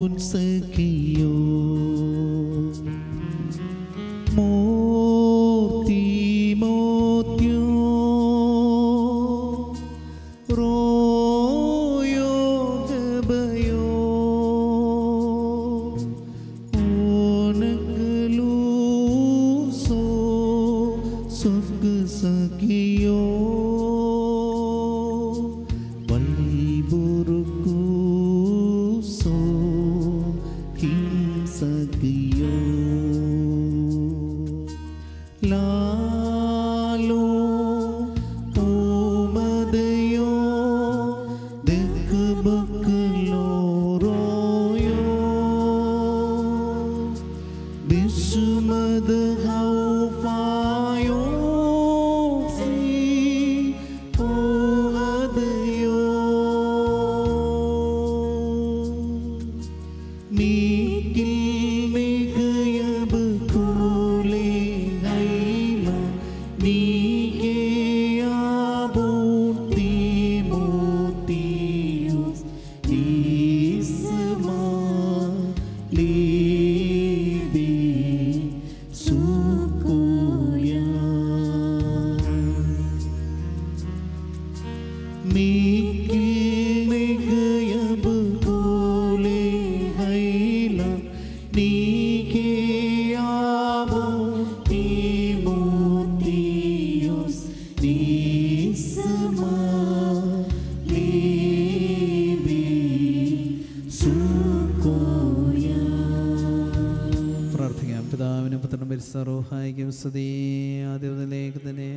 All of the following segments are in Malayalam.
उनसे की ओर സ്തുതി. ആദ്യത്തിലേക്ക് തന്നെ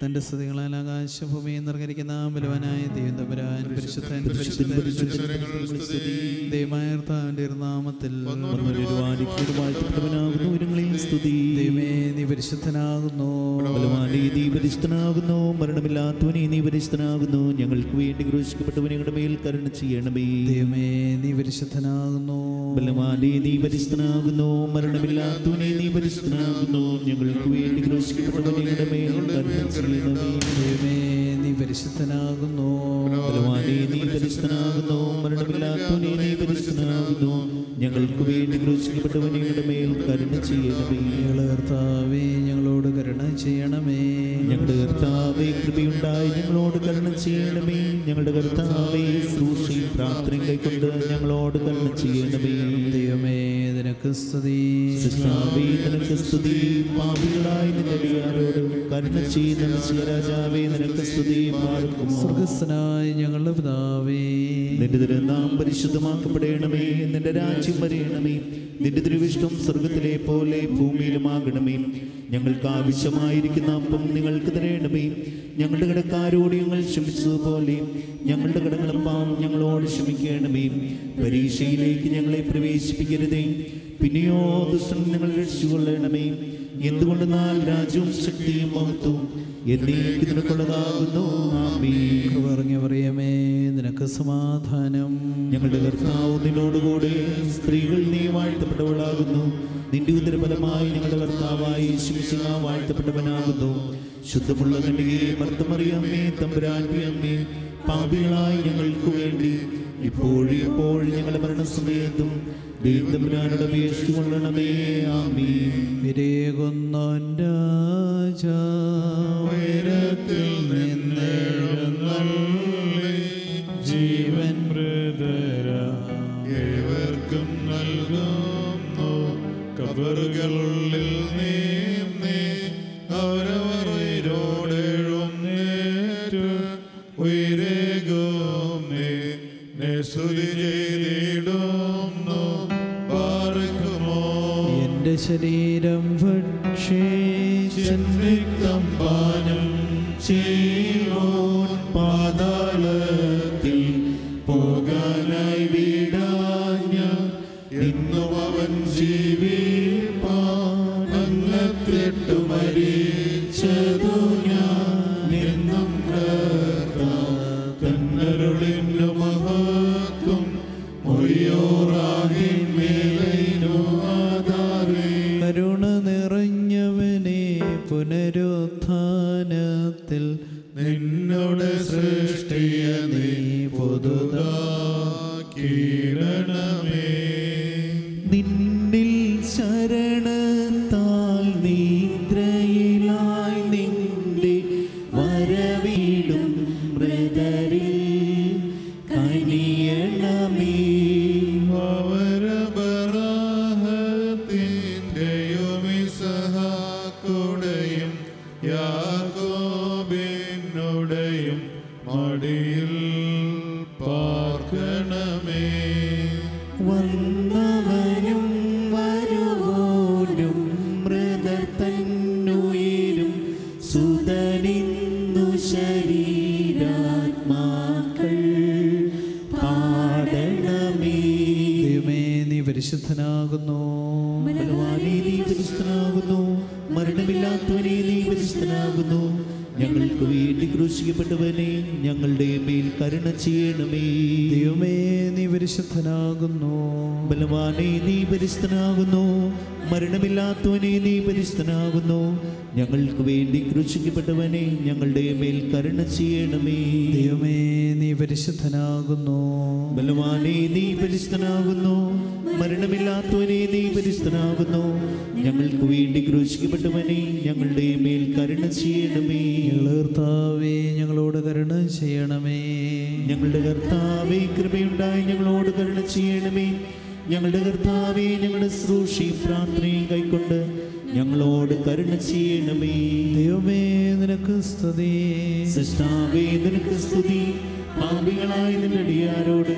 തന്റെ സ്തുതികളാൽ ആകാശഭൂമിയെ നിർകരിക്കുന്ന ബലവാനായ ദൈവം തമ്പുരാൻ പരിശുദ്ധൻ പരിശുദ്ധൻ പരിശുദ്ധൻ ദൈവമായ കർത്താവിന്റെ നാമത്തിൽ സ്തുതി. ദൈവമേ നീ പരിശുദ്ധനാകുന്നു. ബലവാനേ, നീ പരിശുദ്ധനാകുന്നു. മരണമില്ലാത്തവനെ നീ പരിശുദ്ധനാകുന്നു. ഞങ്ങൾക്ക് വേണ്ടി ക്രൂശിക്കപ്പെട്ടവനെ ഞങ്ങളുടെ മേൽ കരുണ ചെയ്യണമേ. ദൈവമേ നീ പരിശുദ്ധനാകുന്നു. ബലവാനേ, നീ പരിശുദ്ധനാകുന്നു. മരണമില്ലാത്തവനെ പരിശുദ്ധനാകുന്നു. ഞങ്ങൾക്ക് വേണ്ടി ക്രൂശിക്കപ്പെട്ടവനെ നീ പരിശുദ്ധനാകുന്നു. സ്വർഗസ്സനായ ഞങ്ങളുടെ പിതാവേ നിന്റെ തിരുനാം പരിശുദ്ധമാക്കപ്പെടണമേ നിന്റെ രാജ്യം വരയണമേ നിന്റെ തിരുവിഷ്ടം സ്വർഗത്തിലെ പോലെ ഭൂമിയിലുമാകണമേ ഞങ്ങൾക്ക് ആവശ്യമായിരിക്കുന്ന അപ്പം നിങ്ങൾക്ക് തരയണമേ ഞങ്ങളുടെ കടക്കാരോട് ഞങ്ങൾ ക്ഷമിച്ചതുപോലെ ഞങ്ങളുടെ കടങ്ങളും പാവം ഞങ്ങളോട് ക്ഷമിക്കണമേ. പരീക്ഷയിലേക്ക് ഞങ്ങളെ പ്രവേശിപ്പിക്കരുതേ. പിന്നെയോ ദുഷ്ടം ഞങ്ങൾ രക്ഷിക്കൊള്ളണമേ എന്തുകൊണ്ടെന്നാൽ രാജ്യവും ശക്തിയും മഹത്വവും എന്നേക്ക് നിനക്കുള്ളതാകുന്നു. ആമേൻ. നിനക്ക് സമാധാനം. ഞങ്ങളുടെ കർത്താവ് നിന്നോടുകൂടെ സ്ത്രീകൾ നീ വാഴ്ത്തപ്പെട്ടവളാകുന്നു. നിന്റെ ഉദരഫലമായി ഞങ്ങളുടെ കർത്താവായി ശിവശിവ വാഴ്ത്തപ്പെട്ടവനാകുന്നു. ശുദ്ധമുള്ള കണ്ണികയെ മർത്തമറിയമ്മേ തമ്പുരാന്റെ അമ്മേ പാപികളായി ഞങ്ങൾക്ക് വേണ്ടി ഇപ്പോഴും ഇപ്പോഴും ഞങ്ങളുടെ മരണസമയത്തും ദൈവതമ്പുരാനോട് അപേക്ഷിച്ചു കൊള്ളണമേ. ആമേ വിരേകുന്നോൻ രാജാ എന്റെ പരിശുദ്ധനാകുന്നു. ബലവാനേ നീ പരിശുദ്ധനാകുന്നു. മരണമില്ലാത്തവനെ നീ പരിശുദ്ധനാകുന്നു. ഞങ്ങൾക്ക് വേണ്ടി ക്രൂശിക്കപ്പെട്ടവനെ ഞങ്ങളുടെ മേൽ കരുണ ചെയ്യണമേ. ദൈവമേ നീ പരിശുദ്ധനാകുന്നു. ബലവാനെ നീ പരിശുദ്ധനാകുന്നു. മരണമില്ലാത്തവനെ നീ പരിശുദ്ധനാകുന്നു. ഞങ്ങൾക്ക് വേണ്ടി ക്രൂശിക്കപ്പെട്ടവനെ ഞങ്ങളുടെ മേൽ കരുണ ചെയ്യണമേ. ദൈവമേ നീ പരിശുദ്ധനാകുന്നു. ബലവാനെ നീ പരിശുദ്ധനാകുന്നു. മരണമില്ലാത്തവനെ നീ പരിശുദ്ധനാകുന്നു. ഞങ്ങൾക്ക് വേണ്ടി ക്രൂശിക്കപ്പെട്ടവനെ ഞങ്ങളുടെ മേൽ കരുണ ചെയ്യണമേ. കർത്താവേ ഞങ്ങളോട് കരുണ ചെയ്യണമേ. ഞങ്ങളുടെ കർത്താവേ കൃപയുണ്ടായി ഞങ്ങളോട് കരുണ ചെയ്യണമേ. ഞങ്ങളുടെ കർത്താവേ ഞങ്ങളുടെ ശ്രൂഷി പ്രാർത്ഥനയും കൈക്കൊണ്ട് ഞങ്ങളോട് കരുണ ചെയ്യണമേ. ദൈവമേ നിനക്ക് സ്തുതി. സൃഷ്ടാവേ നിനക്ക് സ്തുതി. പാപികളായ നിന്നടിയാരോട്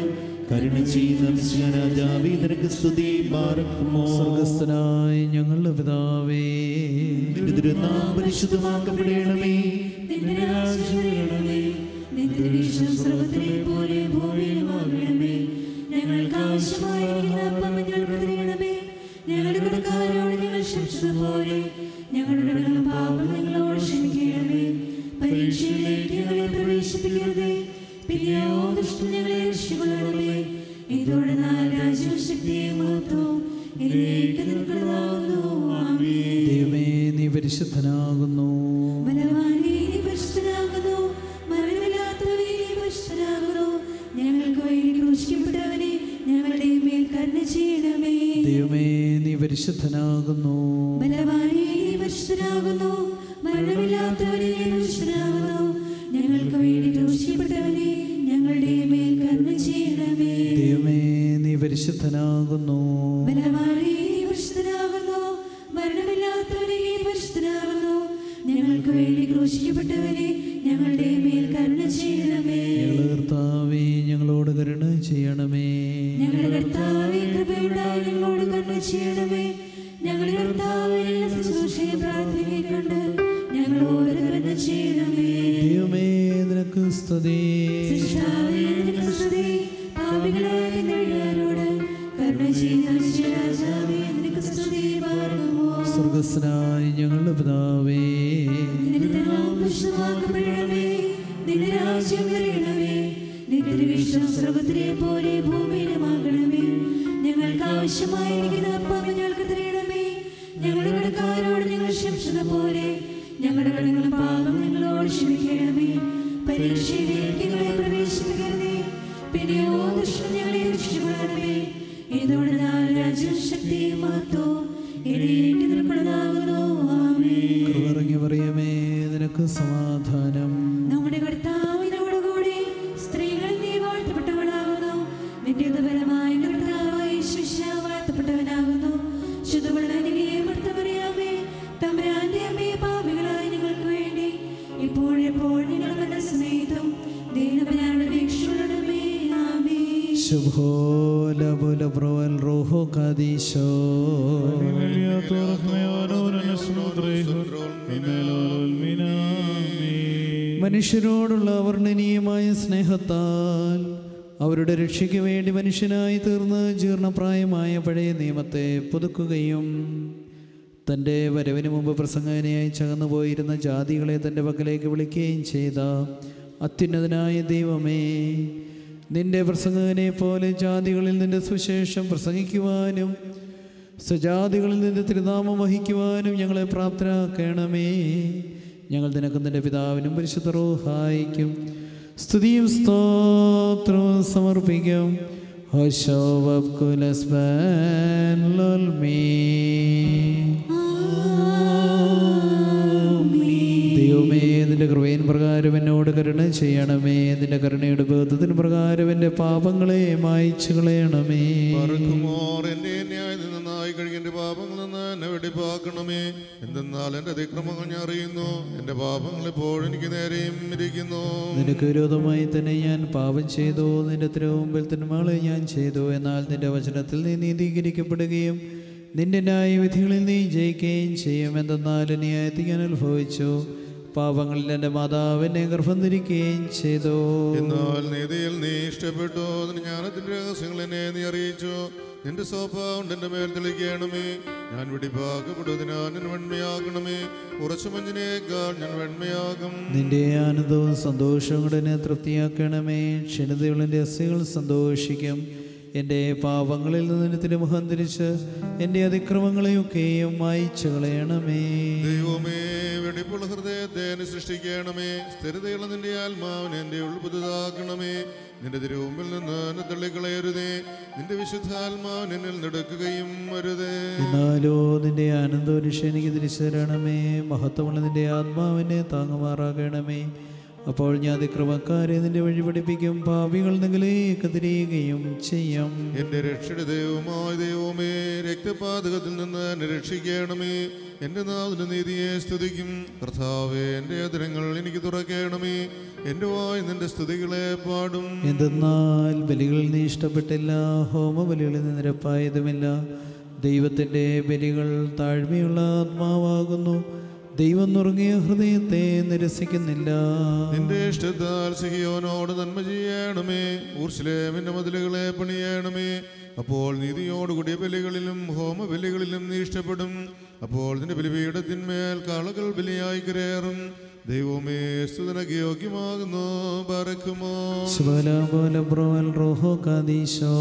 കരുണ ചെയ്യുന്ന രാജാവേ നിനക്ക് സ്തുതി. സ്വർഗസ്ഥനായ ഞങ്ങളുടെ പിതാവേ. നിന്റെ തിരുനാം പരിശുദ്ധമാക്കപ്പെടണമേ. നിന്റെ രാജ്യം വരണമേ. നിന്റെ പോലെ ഭൂമിയിലുമാകണമേ ഞങ്ങൾക്ക് ആവശ്യമായിരിക്കുന്ന ക്ഷമിച്ചതുപോലെ ഞങ്ങളുടെ പാപം നിങ്ങളോട് ക്ഷമിക്കണമേ പരീക്ഷയിലേക്ക് ഞങ്ങളെ പ്രവേശിപ്പിക്കരുതേ. പിന്നെയോ ദുഷ്ടം ഞങ്ങളെ രക്ഷിക്കണമേ. ഇതോടെ നാല് രാജ്യവും ശക്തിയും മഹത്വവും ദൈവമേ നീ പരിശുദ്ധനാകുന്നു. ഞങ്ങൾക്ക് വേണ്ടി ക്രൂശിക്കപ്പെട്ടവനെ ഞങ്ങളുടെ മേൽ കരുണ ചെയ്യണമേ. ദൈവമേ പരിശുദ്ധനാകുന്നു. പരിശുദ്ധനാകുന്നു. മരണമില്ലാത്തവനെ നീ പരിശുദ്ധനാകുന്നു. ഞങ്ങൾക്ക് വേണ്ടി ക്രൂശിക്കപ്പെട്ടവനെ ഞങ്ങളുടെ മേൽ കരുണ ചെയ്യണമേ. ദൈവമേ നീ പരിശുദ്ധനാകുന്നു. പരിശുദ്ധനാകുന്നു. മരണമില്ലാത്തവനെ നീ പരിശുദ്ധനാകുന്നു. ഞങ്ങൾക്ക് വേണ്ടി ക്രൂശിക്കപ്പെട്ടവനെ ഞങ്ങളുടെ മേൽ കരുണ ചെയ്യണമേ. കർത്താവേ ഞങ്ങളോട് കരുണ ചെയ്യണമേ. ഞങ്ങളുടെ കർത്താവേ നിന്റെ ഞങ്ങളുടെ പിതാവേ. ഞങ്ങൾക്ക് ആവശ്യമായിരിക്കുന്ന ഞങ്ങൾ ഇതോടെ രാജ്യം ശക്തി എനിക്ക് ആമേൻ കൃപറങ്ങി പറയുമേ നിനക്ക് സമാധാനം പുതുക്കുകയും തന്റെ വരവിന് മുമ്പ് പ്രസംഗകനെയായി ചകന്നു പോയിരുന്ന ജാതികളെ തന്റെ പക്കലേക്ക് വിളിക്കുകയും ചെയ്ത അത്യുന്നതനായ ദൈവമേ നിന്റെ പ്രസംഗകനെ പോലെ ജാതികളിൽ നിന്റെ സുശേഷം പ്രസംഗിക്കുവാനും സ്വജാതികളിൽ നിന്റെ തിരുനാമം വഹിക്കുവാനും ഞങ്ങളെ പ്രാപ്തരാക്കണമേ. ഞങ്ങൾ നിനക്കും നിന്റെ പിതാവിനും പരിശുദ്ധ റോഹായിക്കും സ്തുതിയും സ്തോത്രവും സമർപ്പിക്കും. ഹോശോവബ് കുലസ്ബൻ ലോൽമീ ദൈവമേ നിന്റെ കൃപയിൻ പ്രകാരം എന്നോട് കരുണ ചെയ്യണമേ. നിന്റെ കരുണയുടെ ബോധത്തിന് പ്രകാരം എന്റെ പാപങ്ങളെ മായിച്ചു കളയണമേ. വെടിപ്പാക്കണമേ. എന്തെന്നാൽ എന്റെ അതിക്രമങ്ങൾ ഞാൻ അറിയുന്നു. എന്റെ പാപങ്ങൾ എനിക്ക് നേരെയും ഇരിക്കുന്നു. നിനക്ക് വിരോധമായി തന്നെ ഞാൻ പാപം ചെയ്തു. നിന്റെ തിരുമുമ്പിൽ തിന്മകളെ ഞാൻ ചെയ്തു. എന്നാൽ നിന്റെ വചനത്തിൽ നീ നീതീകരിക്കപ്പെടുകയും നിന്റെ ന്യായവിധികളിൽ നീ ജയിക്കുകയും ചെയ്യും. എന്തെന്നാൽ ന്യായത്തിൽ ഞാൻ അനുഭവിച്ചു. പാപങ്ങളിൽ എന്റെ മാതാവിനെ ഗർഭം ധരിക്കുകയും ചെയ്തു. എന്നാൽ നീതിയിൽ നീ ഇഷ്ടപ്പെട്ടു. ജ്ഞാനത്തിന്റെ രഹസ്യങ്ങൾ എന്നെ നീ അറിയിച്ചു. നിന്റെ സ്വഭാവം എന്റെ മേൽ തെളിക്കണമേ ഞാൻ വെടിപ്പാക്കപ്പെടുന്നതിനാൽ ഞാൻ വെണ്മയാകണമേ ഉറച്ച മഞ്ഞിനേക്കാൾ ഞാൻ വെണ്മയാകും. നിന്റെ ആനന്ദവും സന്തോഷവും കൂടെ എന്നെ തൃപ്തിയാക്കണമേ. ക്ഷണിതയുള്ള രസ്യങ്ങൾ സന്തോഷിക്കും. എന്റെ പാപങ്ങളിൽ നിന്ന് തിരുമുഖം തിരിച്ച് എന്റെ അതിക്രമങ്ങളെയൊക്കെയും മായിച്ചു കളയണമേ. ദൈവമേ വെടിപ്പുള്ള ഹൃദയത്തെ സൃഷ്ടിക്കണമേ. സ്ഥിരതയുള്ള നിന്റെ ആത്മാവിനെ എന്റെ ഉൾപുതുതാക്കണമേ നിന്റെ തിരുവുമ്പിൽ നിന്ന് എന്നെ തള്ളിക്കളയരുതേ. നിന്റെ വിശുദ്ധാത്മാവിനെ എന്നിൽ നടക്കുകയും അരുതേ എന്നാലോ നിന്റെ ആനന്ദോനിഷ എനിക്ക് തിരിച്ചു തരണമേ. മഹത്വമുള്ള നിന്റെ ആത്മാവിനെ താങ്ങുമാറാകണമേ. അപ്പോൾ ഞാൻ അതിക്രമക്കാരെ നിന്റെ വഴി പഠിപ്പിക്കും പാപികൾ നിങ്ങളിലേക്ക് തിരിയുകയും ചെയ്യും. എന്റെ രക്ഷയുടെ ദൈവമായ ദൈവമേ രക്തപാതകത്തിൽ നിന്ന് എന്നെ രക്ഷിക്കണമേ. എന്റെ നാഥിന്റെ നീതിയെ സ്തുതിക്കും. കർത്താവേ എന്റെ അതിരങ്ങൾ എനിക്ക് തുറക്കണമേ. എന്റെ വായ് നിന്റെ സ്തുതികളെ പാടും. എന്തെന്നാൽ ബലികൾ നീ ഇഷ്ടപ്പെട്ടില്ല ഹോമബലികളിൽ നിന്ന് നിരപ്പായതുമില്ല. ദൈവത്തിന്റെ ബലികൾ താഴ്മയുള്ള ആത്മാവാകുന്നു. ദൈവം നുറുങ്ങിയ ഹൃദയത്തെ നിരസിക്കുന്നില്ല നിന്റെ ഇഷ്ടത്താൽ സിഹിയോനോട് നന്മ ചെയ്യണമേ ഊർശിലേമിന്റെ മതിലുകളെ പണിയണമേ അപ്പോൾ നീതിയോടുകൂടിയ ബലികളിലും ഹോമബലികളിലും നീ ഇഷ്ടപ്പെടും അപ്പോൾ നിന്റെ ബലിപീഠത്തിന്മേൽ കാളകൾ ബലിയായി കരേറും ദൈവമേ സ്തുതനക്ക് യോഗ്യമാകുന്നു പറക്കുമോ ശുഭലാബോലബ്രോൽ റോഹോ കാദീശോ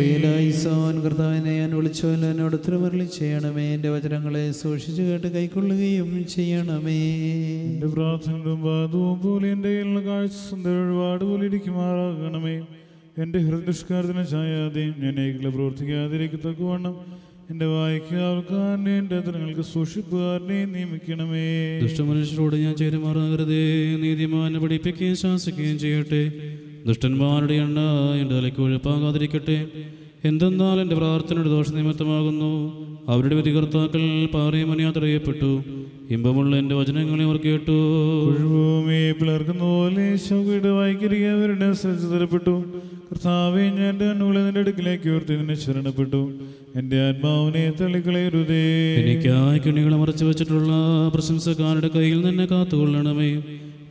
ക്രിയലായിസോൻ കർത്താവിനെ ഞാൻ വിളിച്ചോല്ല എന്നോട് തിരുമരളി ചെയ്യണമേ. എന്റെ വചനങ്ങളെ സൂക്ഷിച്ചു കേട്ട് കൈക്കൊള്ളുകയും ചെയ്യണമേ. എന്റെ പ്രാർത്ഥനകളും വാദവും പോലെ എന്റെ കയ്യിലുള്ള കാഴ്ച സുന്ദര ഒരുപാട് പോലെ ഇരിക്കുമാറാകണമേ. എന്റെ ഹൃദയഷ്കാരത്തിന് ചായാതെയും ഞാൻ ഏകിലെ പ്രവർത്തിക്കാതിരിക്കത്തക്കവണ്ണം എന്റെ വായിക്കാർക്കാരനെ എന്റെ അത്തരങ്ങൾക്ക് സൂക്ഷിപ്പുകാരനെ നിയമിക്കണമേ. ദുഷ്ടമനുഷ്യരോട് ഞാൻ ചേരുമാറാകരുതേ. നീതിമാനെ പഠിപ്പിക്കുകയും ശാസിക്കുകയും ചെയ്യട്ടെ. ദുഷ്ടന്മാരുടെ എണ്ണ എന്റെ തലയ്ക്ക് ഒഴുപ്പാകാതിരിക്കട്ടെ. എന്തെന്നാൽ എന്റെ പ്രാർത്ഥനയുടെ ദോഷനിമിത്തമാകുന്നു. അവരുടെ വിധികർത്താക്കൾ പാറയും തടയപ്പെട്ടു ഇമ്പമുള്ള എന്റെ വചനങ്ങളെ അവർ കേട്ടു. പിളർക്കുന്ന പോലെ ശൗകയുടെ വായിക്കരിക അവരുടെ ശ്രദ്ധ തരപ്പെട്ടു. കർത്താവെ ഞാൻ എന്റെ കണ്ണുകളെ നിന്റെ അടുക്കിലേക്ക് ഉയർത്തി നിന്നെ ശരണപ്പെട്ടു. എന്റെ ആത്മാവിനെ തള്ളിക്കളയരുതേ. എനിക്കായി കിണികളെ മറച്ചു വെച്ചിട്ടുള്ള പ്രശംസക്കാരുടെ കയ്യിൽ നിന്നെ കാത്തുകൊള്ളണമേ.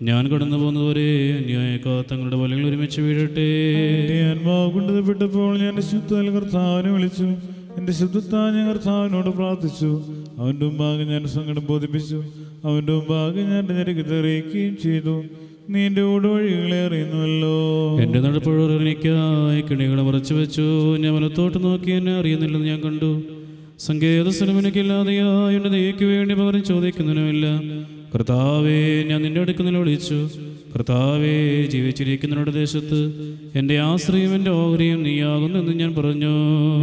ഞാൻ കടന്നു പോകുന്നതുവരെ അന്യായക്കാ തങ്ങളുടെ വലകൾ ഒരുമിച്ച് വീഴട്ടെ. ആത്മാവ് വിട്ടപ്പോൾ ഞാൻ എന്റെ കർത്താവിനെ വിളിച്ചു. എന്റെ ശുദ്ധത്താ ഞാൻ കർത്താവിനോട് പ്രാർത്ഥിച്ചു. അവന്റെ മുമ്പാകെ ഞാൻ സങ്കടം ബോധിപ്പിച്ചു. അവന്റെ മുമ്പാകെ ഞാൻ എന്റെ അറിയിക്കുകയും ചെയ്തു. നീ എന്റെ ഊടുവഴികളെ അറിയുന്നുവല്ലോ. എന്റെ നടപ്പുഴർ എനിക്കായി കിണികളെ മറച്ചു വെച്ചു. ഞാൻ വലത്തോട്ട് നോക്കി എന്നെ അറിയുന്നില്ലെന്ന് ഞാൻ കണ്ടു. സങ്കേത സ്ഥലം എനിക്കില്ലാതെയായി. എന്റെ നീക്ക് വേണ്ടി പകരം ചോദിക്കുന്നതിനുമില്ല കർത്താവേ ഞാൻ നിന്റെ അടുക്കുന്നതിൽ വിളിച്ചു. കർത്താവേ ജീവിച്ചിരിക്കുന്നവരുടെ ദേശത്ത് എന്റെ ആശ്രയം എന്റെ ഓഹരിയും നീയാകുന്നെന്ന് ഞാൻ പറഞ്ഞു.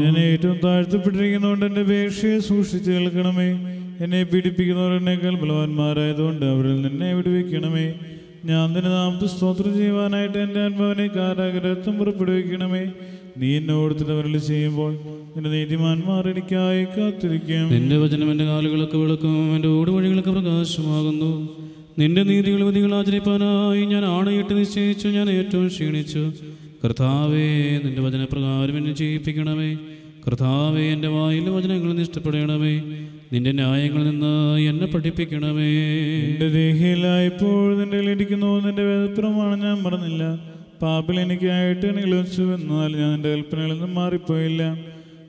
ഞാൻ ഏറ്റവും താഴ്ത്തപ്പെട്ടിരിക്കുന്നതുകൊണ്ട് എന്റെ വേഷയെ സൂക്ഷിച്ചു കേൾക്കണമേ. എന്നെ പീഡിപ്പിക്കുന്നവർ എന്നേക്കാൾ ബലവാന്മാരായതുകൊണ്ട് അവരിൽ നിന്നെ വിടുവിക്കണമേ. ഞാൻ നിന്നെ നാമത്തെ സ്തോത്രം ചെയ്യുവാനായിട്ട് എന്റെ ആത്മാവിനെ കാരാഗ്രഹത്വം പുറപ്പെടുവിക്കണമേ. നീ എന്നോട് തിരവരളി ചെയ്യുമ്പോൾ നിന്റെ നീതിമാന്മാർ എനിക്കായി കാത്തിരിക്കും. നിന്റെ വചനം എന്റെ കാലുകളൊക്കെ വിളക്കും എന്റെ ഓടുവഴികളൊക്കെ പ്രകാശമാകുന്നു. നിന്റെ നീതികൾ വിധികൾ ആചരിപ്പാനായി ഞാൻ ആണയിട്ട് നിശ്ചയിച്ചു ഞാൻ ഏറ്റവും ക്ഷീണിച്ചു. കർത്താവേ നിന്റെ വചനപ്രകാരം എന്നെ ചെയ്യിപ്പിക്കണമേ. കർത്താവേ എന്റെ വായിൽ വചനങ്ങൾ നിഷ്ടപ്പെടണമേ നിന്റെ ന്യായങ്ങളിൽ നിന്ന് എന്നെ പഠിപ്പിക്കണമേ. എന്റെ ദേഹിയിലായപ്പോൾ നിന്റെ ഇടിക്കുന്നു നിന്റെ വേദപ്രമാണ് ഞാൻ മറന്നില്ല. പാപ്പിൽ എനിക്കായിട്ട് നിലച്ചു എന്നാൽ ഞാൻ എന്റെ കൽപ്പനകളിൽ നിന്നും മാറിപ്പോയില്ല.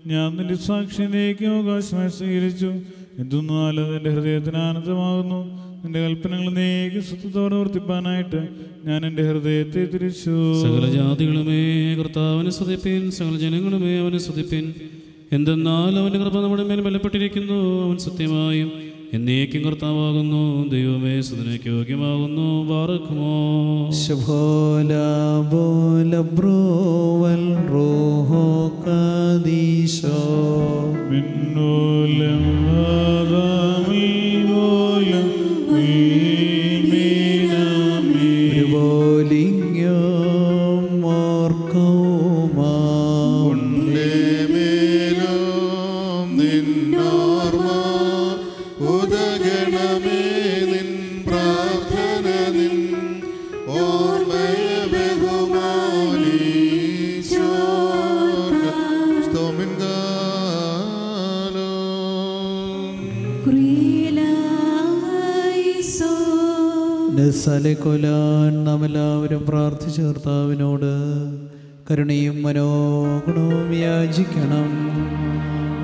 ഞാൻ നിന്റെ സാക്ഷിയിലേക്ക് അവകാശമായി സ്വീകരിച്ചു. എന്തെന്നാൽ അത് എന്റെ ഹൃദയത്തിന് ആനന്ദമാകുന്നു. നിന്റെ കൽപ്പനകൾ നീക്കി സ്വത്വത്തോടെ വർത്തിപ്പാനായിട്ട് ഞാൻ എന്റെ ഹൃദയത്തെ തിരിച്ചു. സകല ജാതികളുമേ കർത്താവിനെ സ്തുതിപ്പിൻ. സകല ജനങ്ങളുമേ അവനെ സ്തുതിപ്പിൻ. എന്തെന്നാൽ അവന്റെ കൃപ നമ്മുടെ മേൽ ബലപ്പെട്ടിരിക്കുന്നു. അവൻ സത്യമായും എന്നേക്കും കർത്താവാകുന്നു. ദൈവമേ സുദിനയ്ക്ക് യോഗ്യമാകുന്നു. പാർക്കുമോ ശുഭോല ബോല ബ്രോവൽ റോഹോ കാദീശോ. മിന്നൂലം കൊലാൻ നാം എല്ലാവരും പ്രാർത്ഥിച്ച കർത്താവിനോട് കരുണയും മനോഗുണവും യാചിക്കണം.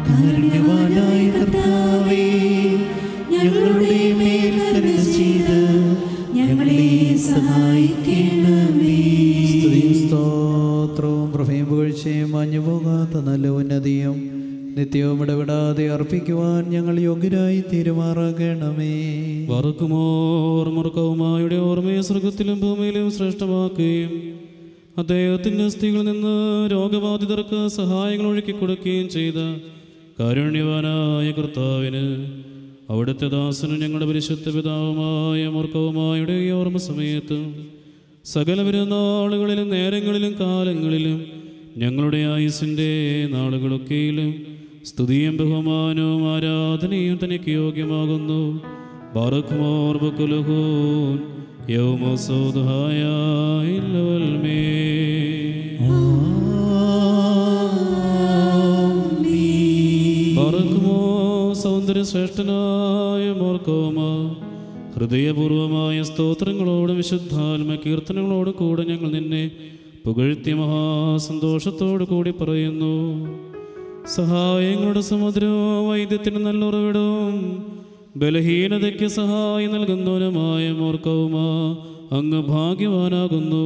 കാരുണ്യവാനായ കർത്താവേ ഞങ്ങളുടെ മേൽ കരുണ ചെയ്ത് ഞങ്ങളെ സഹായിക്കണമേ. സ്തുതിയും സ്തോത്രവും പ്രഭയും പുകഴ്ചയും മാഞ്ഞു പോകാത്ത നല്ല ഉന്നതിയും നിത്യവും ഇടപെടാതെ അർപ്പിക്കുവാൻ ഞങ്ങൾ യോഗ്യരായി തീരുമാറാകണമേ. വറുക്കുമോർ മുറുക്കവുമായുടെ ഓർമ്മയെ സ്വർഗത്തിലും ഭൂമിയിലും ശ്രേഷ്ഠമാക്കുകയും അദ്ദേഹത്തിന്റെ അസ്ഥികളിൽ നിന്ന് രോഗബാധിതർക്ക് സഹായങ്ങൾ ഒഴുക്കി കൊടുക്കുകയും ചെയ്ത കാരുണ്യവാനായ കർത്താവിന് അവിടുത്തെ ദാസനും ഞങ്ങളുടെ പരിശുദ്ധ പിതാവുമായ മുർക്കവുമായുടെ ഈ ഓർമ്മ സമയത്ത് സകല പെരുന്നാളുകളിലും നേരങ്ങളിലും കാലങ്ങളിലും ഞങ്ങളുടെ ആയുസിന്റെ നാളുകളൊക്കെയിലും സ്തുതിയും ബഹുമാനവും ആരാധനയും തനിക്ക് യോഗ്യമാകുന്നു. ശ്രേഷ്ഠനായ ഇല്ലവൽമേ സൗന്ദര്യശ്രേഷ്ഠനായ മോർക്കോമ ഹൃദയപൂർവമായ സ്തോത്രങ്ങളോടും വിശുദ്ധാത്മ കീർത്തനങ്ങളോടും കൂടെ ഞങ്ങൾ നിന്നെ പുകഴ്ത്തി മഹാസന്തോഷത്തോടു കൂടി പറയുന്നു. സഹായങ്ങളുടെ സമുദ്രവും വൈദ്യത്തിന് നല്ല ഉറവിടവും ബലഹീനതയ്ക്ക് സഹായം നൽകുന്നവനുമായ മൂർക്കവുമാ അങ്ങ് ഭാഗ്യവാനാകുന്നു.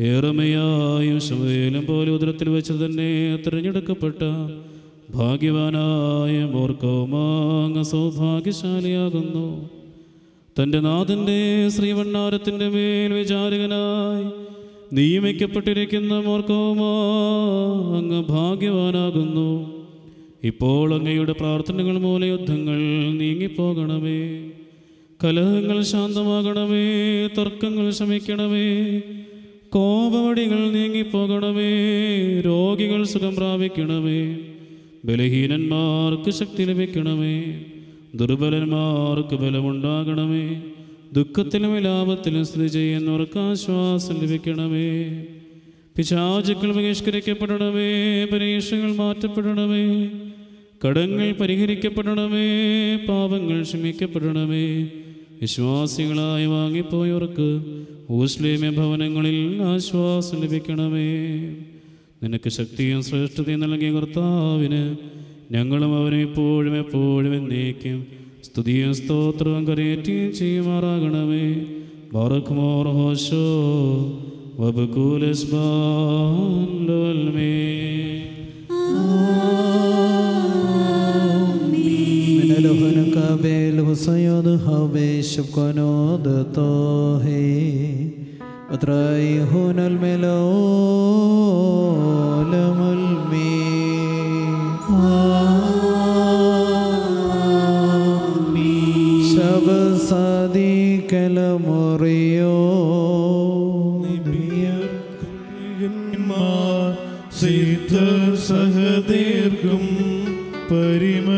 ഏറമയായും ശമയിലും പോലെ ഉദരത്തിൽ വെച്ച് തന്നെ തിരഞ്ഞെടുക്കപ്പെട്ട ഭാഗ്യവാനായ മൂർക്കവുമാങ്ങ് സൗഭാഗ്യശാലിയാകുന്നു. തന്റെ നാഥന്റെ ശ്രീവണ്ണാരത്തിന്റെ മേൽ വിചാരകനായി നിയമിക്കപ്പെട്ടിരിക്കുന്ന മോർക്കവുമാ അങ്ങ് ഭാഗ്യവാനാകുന്നു. ഇപ്പോൾ അങ്ങയുടെ പ്രാർത്ഥനകൾ മൂല യുദ്ധങ്ങൾ നീങ്ങിപ്പോകണമേ. കലഹങ്ങൾ ശാന്തമാകണമേ. തർക്കങ്ങൾ ശമിക്കണമേ. കോപവടികൾ നീങ്ങിപ്പോകണമേ. രോഗികൾ സുഖം പ്രാപിക്കണമേ. ബലഹീനന്മാർക്ക് ശക്തി ലഭിക്കണമേ. ദുർബലന്മാർക്ക് ബലമുണ്ടാകണമേ. ദുഃഖത്തിലും വിലാപത്തിലും സ്ഥിതി ചെയ്യുന്നവർക്ക് ആശ്വാസം ലഭിക്കണമേ. പിശാചുക്കൾ ബഹിഷ്കരിക്കപ്പെടണമേ പരീക്ഷകൾ മാറ്റപ്പെടണമേ കടങ്ങൾ പരിഹരിക്കപ്പെടണമേ പാപങ്ങൾ ക്ഷമിക്കപ്പെടണമേ. വിശ്വാസികളായി വാങ്ങിപ്പോയവർക്ക് മുസ്ലിമ ഭവനങ്ങളിൽ ആശ്വാസം ലഭിക്കണമേ. നിനക്ക് ശക്തിയും ശ്രേഷ്ഠതയും നൽകിയ കർത്താവിന് ഞങ്ങളും അവനും ഇപ്പോഴും എപ്പോഴും എന്നേക്കും സ്തുതിയും സ്തോത്രവും കരയേറ്റുകയും ചെയ്യുമാറാകണമേ ബാറഖ്മോർ ഹോശോ വബുകൂലസ്ബാൽമേ من الهن قابل وصياد هاويش بكونود طاهي وتراي هنا الملول ملمي ഒരിക്കലുമറിയോ സീത സഹദേർക്കും പരിമ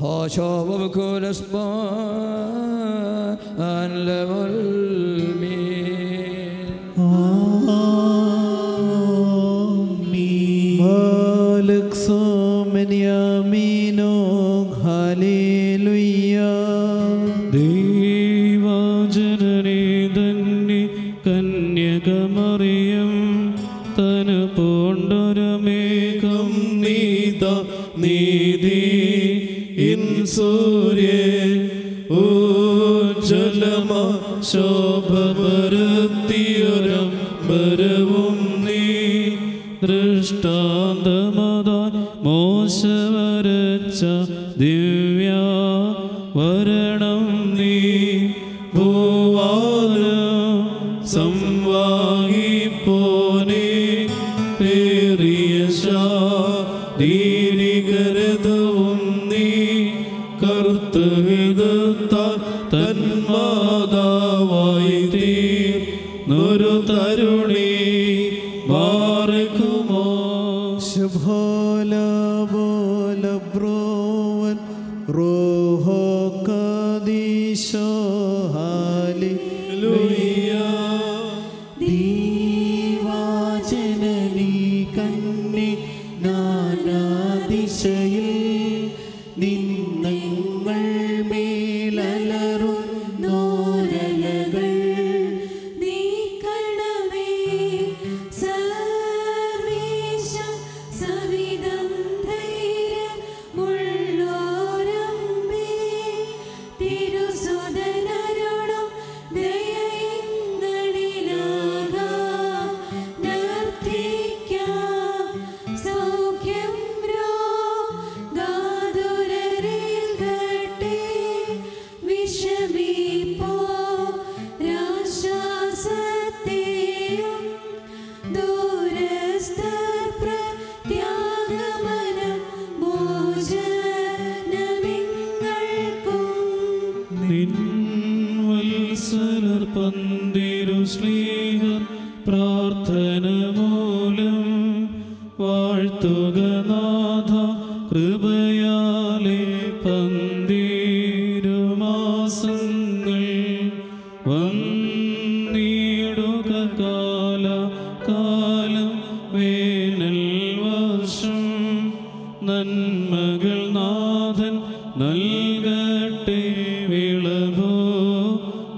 حاشا وبكل اسبان لملمي ശോഭ വരവും നീ ദൃഷ്ടാന്തമതാൻ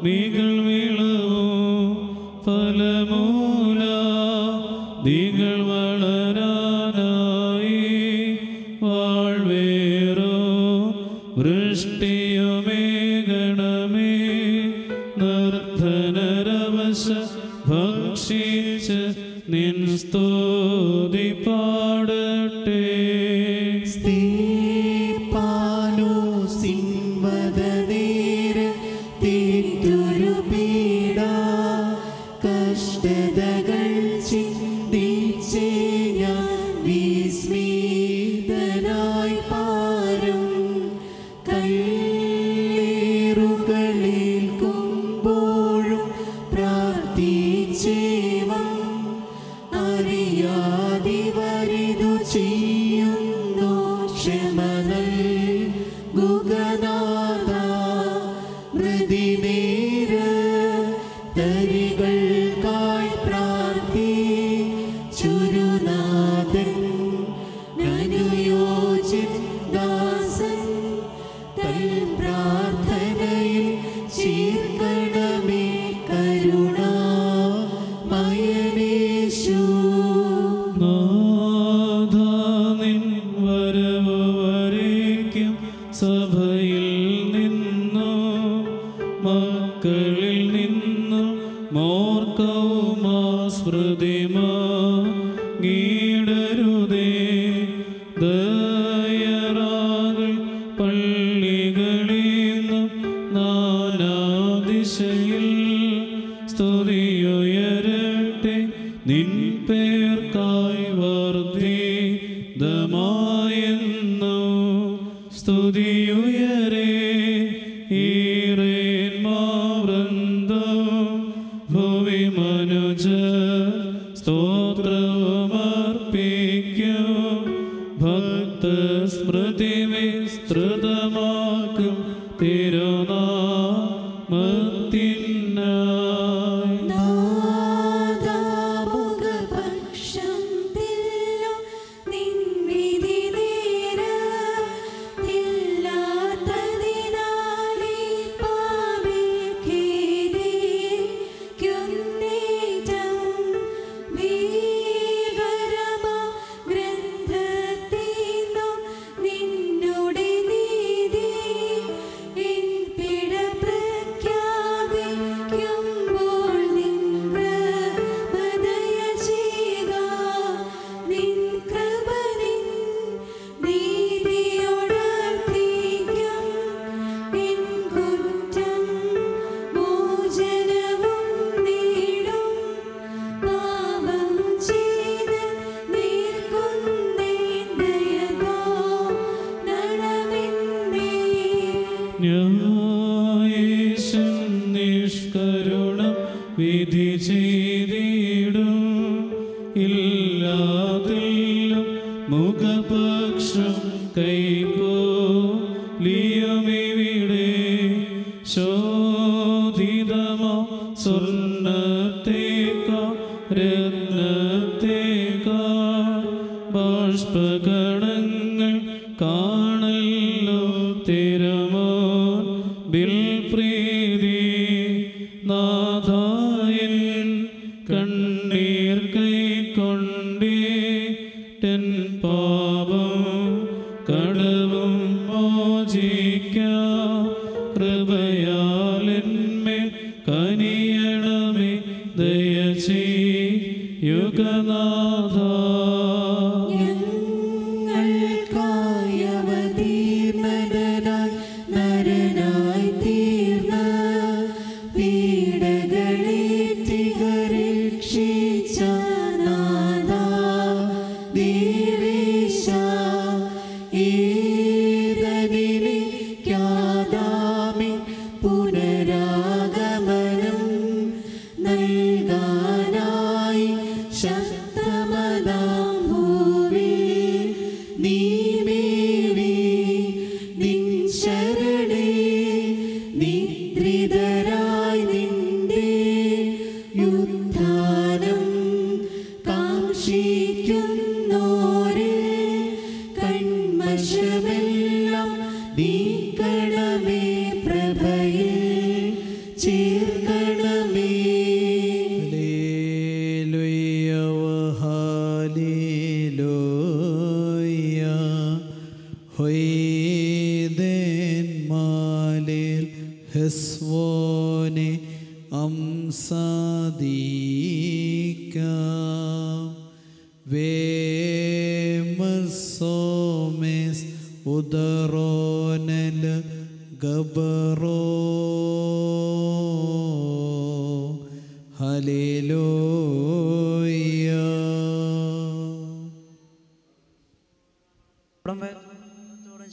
Miguel.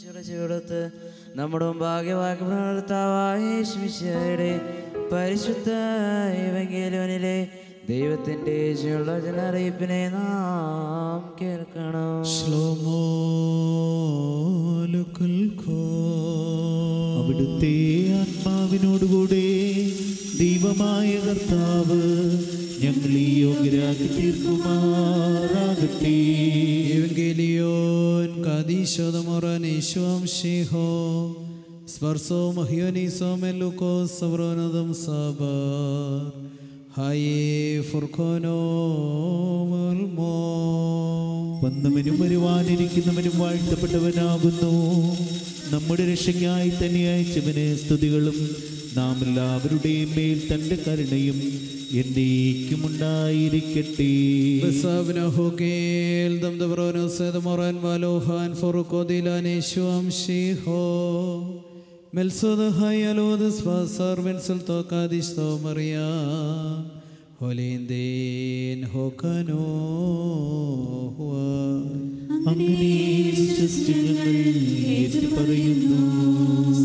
ചിറച്ചെടുത്ത് നമ്മുടെ ഭാഗ്യവാക്യ പ്രവർത്താവായ യേശുമിശിഹായുടെ പരിശുദ്ധ ഇവങ്കേലോനിലെ ദൈവത്തിന്റെ ജീവനുള്ള ജനറിയിപ്പിനെ നാം കേൾക്കണം. അവിടുത്തെ ആത്മാവിനോടുകൂടെ ദൈവമായ കർത്താവ് ഞങ്ങൾ ഈ യോഗ്യരാക്കി തീർക്കുമാറാകട്ടെ. ഈശോദമുറനീശ്വം ശിഹോ സ്പർശോ മഹ്യോനീസോ മെല്ലുക്കോ സവ്രോനദം സബ ഹയേ ഫുർഖോനോ വന്നവനും വരുവാനിരിക്കുന്നവനും വാഴ്ത്തപ്പെട്ടവനാകുന്നു. നമ്മുടെ രക്ഷയ്ക്കായി തന്നെ അയച്ചവന് സ്തുതികളും നാം എല്ലാവരുടെ മേൽ തന്റെ കരുണയും എന്നേക്കുമുണ്ടായിരിക്കട്ടെ. ഞങ്ങൾ ഏറ്റുപറയുന്നു.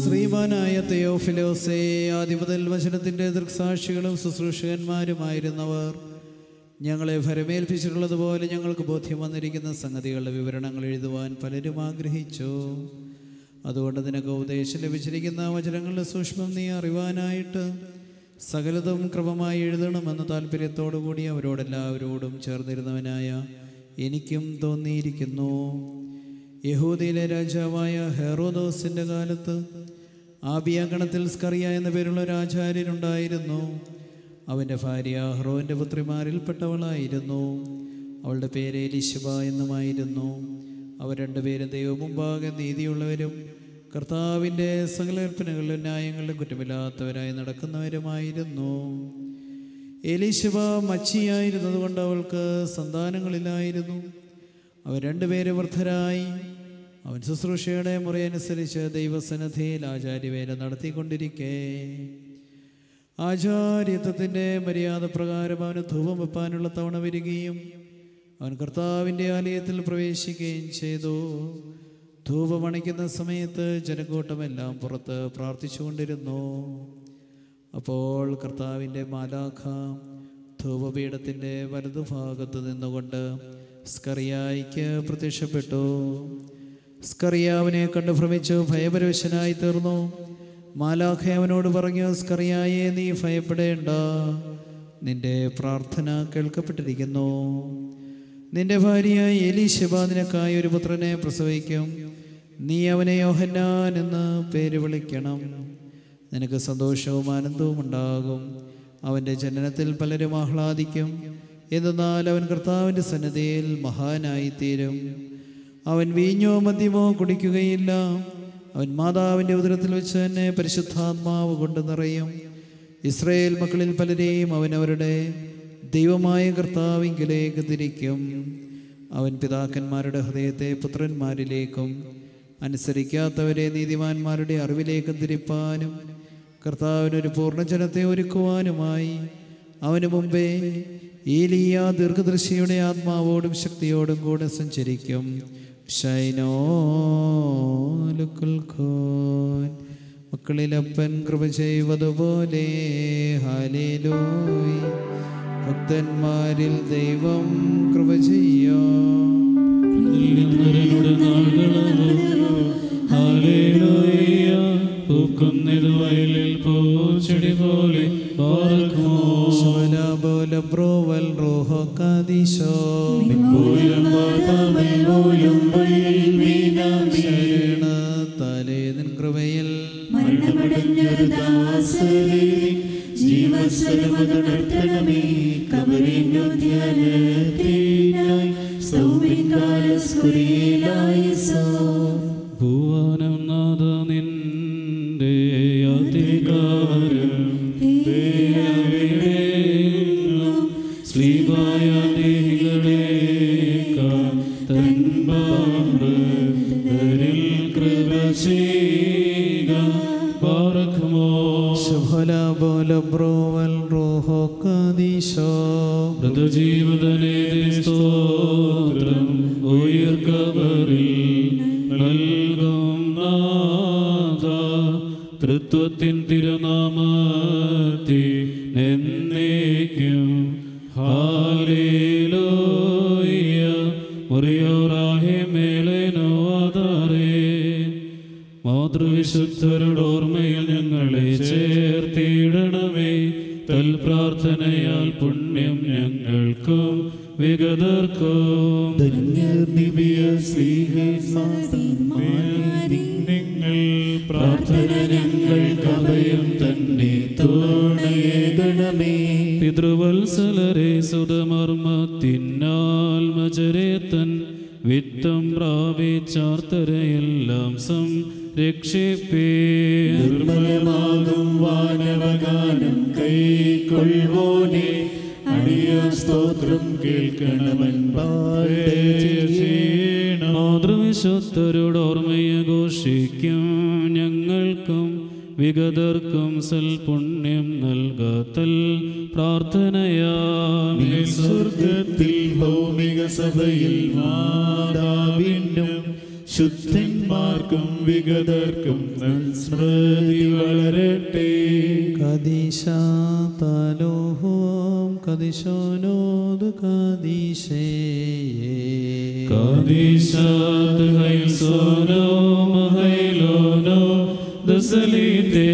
ശ്രീമാനായ തെയോഫിലോസേ ആധിപതൽ വചനത്തിന്റെ ദൃക്സാക്ഷികളും ശുശ്രൂഷകന്മാരുമായിരുന്നവർ. ഞങ്ങളെ ഭരമേൽപ്പിച്ചിട്ടുള്ളതുപോലെ ഞങ്ങൾക്ക് ബോധ്യം വന്നിരിക്കുന്ന സംഗതികളുടെ വിവരണങ്ങൾ എഴുതുവാൻ പലരും ആഗ്രഹിച്ചു. അതുകൊണ്ട് നിനക്ക് ഉപദേശം ലഭിച്ചിരിക്കുന്ന വചനങ്ങളുടെ സൂക്ഷ്മം നീ അറിവാനായിട്ട് സകലതും ക്രമമായി എഴുതണമെന്ന താല്പര്യത്തോടു കൂടി അവരോടെല്ലാവരോടും ചേർന്നിരുന്നവനായ എനിക്കും തോന്നിയിരിക്കുന്നു. യഹൂദിയിലെ രാജാവായ ഹെറോദോസിന്റെ കാലത്ത് ആബിയാഗണത്തിൽ സ്കറിയ എന്ന പേരുള്ള ഒരു ആചാര്യനുണ്ടായിരുന്നു. അവന്റെ ഭാര്യ ഹ്റോന്റെ പുത്രിമാരിൽപ്പെട്ടവളായിരുന്നു. അവളുടെ പേര് എലിശബ എന്നുമായിരുന്നു. അവർ രണ്ടുപേരും ദൈവമുമ്പാകെ നീതിയുള്ളവരും കർത്താവിന്റെ സകലർപ്പനകളിലും ന്യായങ്ങളിലും കുറ്റമില്ലാത്തവരായി നടക്കുന്നവരുമായിരുന്നു. എലിശബ മച്ചിയായിരുന്നതുകൊണ്ട് അവൾക്ക് സന്താനങ്ങളില്ലായിരുന്നു. അവർ രണ്ടുപേരും വൃദ്ധരായി. അവൻ ശുശ്രൂഷയുടെ മുറയനുസരിച്ച് ദൈവസന്നദ്ധിയിൽ ആചാര്യവേല നടത്തിക്കൊണ്ടിരിക്കേ. ആചാര്യത്വത്തിന്റെ മര്യാദ പ്രകാരം അവന് ധൂപം വെപ്പാനുള്ള തവണ വരികയും അവൻ കർത്താവിന്റെ ആലയത്തിൽ പ്രവേശിക്കുകയും ചെയ്തു. ധൂപമണിക്കുന്ന സമയത്ത് ജനക്കൂട്ടമെല്ലാം പുറത്ത് പ്രാർത്ഥിച്ചുകൊണ്ടിരുന്നു. അപ്പോൾ കർത്താവിന്റെ മാലാഖ ധൂപപീഠത്തിന്റെ വലതുഭാഗത്ത് നിന്നുകൊണ്ട് സ്കറിയായിക്ക് പ്രത്യക്ഷപ്പെട്ടു. സ്കറിയാവിനെ കണ്ടു ഭ്രമിച്ചു ഭയപരവശനായി തീർന്നു. മാലാഖ അവനോട് പറഞ്ഞു സ്കറിയായെ നീ ഭയപ്പെടേണ്ട. നിന്റെ പ്രാർത്ഥന കേൾക്കപ്പെട്ടിരിക്കുന്നു. നിന്റെ ഭാര്യ എലി നിനക്കായി ഒരു പുത്രനെ പ്രസവിക്കും. നീ അവനെ യോഹന്നാൻ എന്ന് പേര് വിളിക്കണം. നിനക്ക് സന്തോഷവും ആനന്ദവും ഉണ്ടാകും. അവന്റെ ജനനത്തിൽ പലരും ആഹ്ലാദിക്കും. എന്നാൽ അവൻ കർത്താവിന്റെ സന്നദ്ധയിൽ മഹാനായിത്തീരും. അവൻ വീഞ്ഞോ മദ്യമോ കുടിക്കുകയില്ല. അവൻ മാതാവിന്റെ ഉദരത്തിൽ വെച്ച് തന്നെ പരിശുദ്ധാത്മാവ് കൊണ്ട് നിറയും. ഇസ്രയേൽ മക്കളിൽ പലരെയും അവൻ അവരുടെ ദൈവമായ കർത്താവിങ്കിലേക്ക് തിരിക്കും. അവൻ പിതാക്കന്മാരുടെ ഹൃദയത്തെ പുത്രന്മാരിലേക്കും അനുസരിക്കാത്തവരെ നീതിമാന്മാരുടെ അറിവിലേക്ക് തിരിപ്പാനും കർത്താവിനൊരു പൂർണജനത്തെ ഒരുക്കുവാനുമായി അവന് മുമ്പേ ഈലിയ ദീർഘദൃശിയുടെ ആത്മാവോടും ശക്തിയോടും കൂടെ സഞ്ചരിക്കും. ഷൈനോ ലുക്കുൽ ഖോൻ മക്കളിലപ്പൻ കൃപ ചെയ്വതുപോലെ. ഹാലേലൂയ് ഭക്തന്മാരിൽ ദൈവം കൃപ ചെയ്യോ. നാളുകളോ വയലിൽ പൂച്ചെടി പോലെ സോ ബ്രോവൽ റോഹോ കാദിശോ കൃപയിൽ. മരണമടഞ്ഞൊരു ഭൂവാനം മൃതജീവിതനേ സ്തോത്രം മാതൃവിശുദ്ധരുടെ ഓർമ്മയിൽ വിഗതർക്കും. നിങ്ങൾ പ്രാർത്ഥന ഞങ്ങൾ ഞങ്ങൾക്കഭയം തന്നെ തോണയേകണമേ പിതൃവത്സലരെ സുതമർമ്മത്തിനാൽ മജരെ തൻ വിത്തം പ്രാപിച്ചാർത്തരയെല്ലാം സംരക്ഷിപ്പേ. നിർമ്മലമാകും വാനവഗാനം കൈക്കൊള്ളുവോനെ. അടിയ സ്തോത്രം കേൾക്കണമൻ മാതൃവിശുദ്ധരുടെ ഓർമ്മയെ ഘോഷിക്കും ഞങ്ങൾക്കും വിഗതർക്കും സൽപുണ്യം നൽകത്തൽ പ്രാർത്ഥനയാ സ്വർഗത്തിൽ ഭൗമിക സഭയിൽ മാതാവിനും ശുദ്ധന്മാർക്കും വിഗതർക്കും സ്മൃതി വളരട്ടെ. കദീശ തലോഹോം കദിശോനോദ് കദീശേ കാദീശാത് ഹൈസോനോ മഹൈലോനോ ദസലീതേ.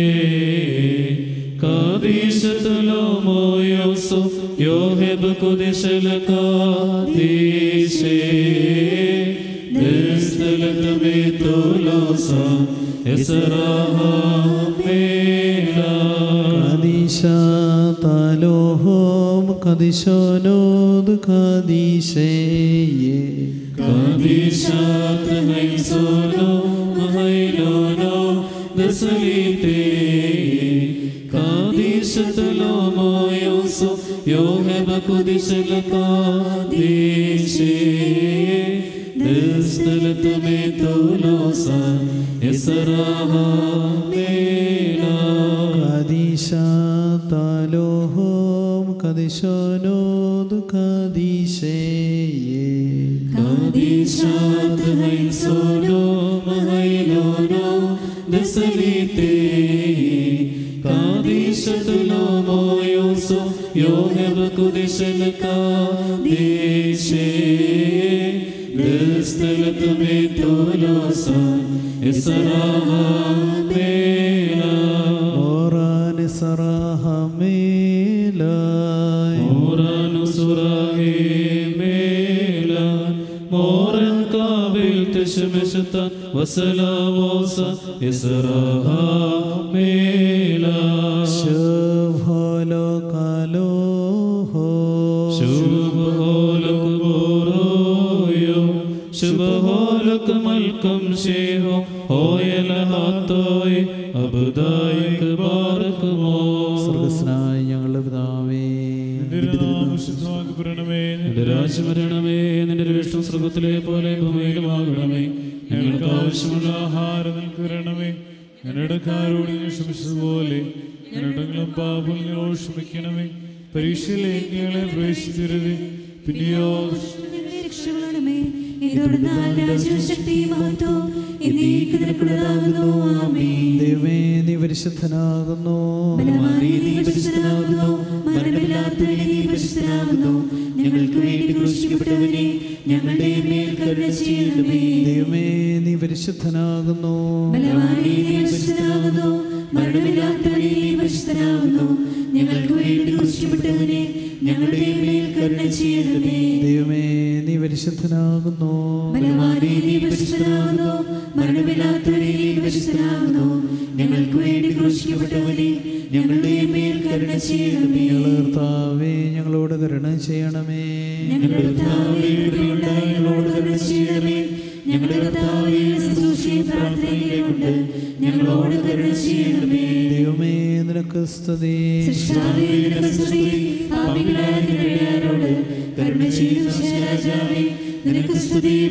കാദീശതലോ മോയോസോ യോഹെബ് കുദിശല കാദീശേ ദസ്തലതമേ തോലോസ എസറാഹ മേലാ. കദീശ മഹൈലോനോ ദസലീതേ കാദീശതലോ മോയോസോ യോഹെബ കുദിശല കാദീശേ ദസ്തലതമേ തോലോസ എസറാഹ തലോഹോം കദിശോനോദ് കദീശേ കാദീശാത് ഹൈസോനോ മഹൈലോനോ ദസലീതേ കാദീശതുലോ മോയോസോ യോഹെബ കുദിശല കാദീശേ ദസ്തലതമേ തോലോസ എസറാഹ ഹാത്തോയ് അബുദായിക് ബാറക്കുമോ. സ്വർഗസ്നായ ഞങ്ങളുടെ പിതാവേ. നിന്റെ രാജ്യം വരണമേ നിന്റെ വിഷ്ണു സ്വർഗത്തിലെ പോലെ ഭൂമിയിലുമാകണമേ ഞങ്ങൾക്ക് ആവശ്യമുള്ള ആഹാരം നിങ്ങൾക്ക് തരണമേ. ഞങ്ങളുടെ കാരോട് ക്ഷമിച്ചതുപോലെ ഞങ്ങളുടെങ്കിലും പാപം ഞങ്ങളോട് ക്ഷമിക്കണമേ. പരീക്ഷയിലേക്ക് ഞങ്ങളെ പ്രവേശിക്കരുത്. പിന്നെയോ പരിശുദ്ധനാകുന്നു. ഞങ്ങൾക്ക് വേണ്ടി ക്രൂശിക്കപ്പെട്ടവനെ ഞങ്ങളുടെ മേൽ കരുണ ചെയ്യണമേ. ദൈവമേ പരിശുദ്ധനാകുന്നു. ഞങ്ങൾക്ക് വേണ്ടി ഞങ്ങളുടെ മേൽ കരുണ ചെയ്യണമേ. ദൈവമേ നീ പരിശുദ്ധനാകുന്നു. നീ ഞങ്ങൾക്ക് വേണ്ടി ക്രൂശിക്കപ്പെട്ടവനെ ഞങ്ങളുടെ മേൽ കരുണ ചെയ്യണമേ.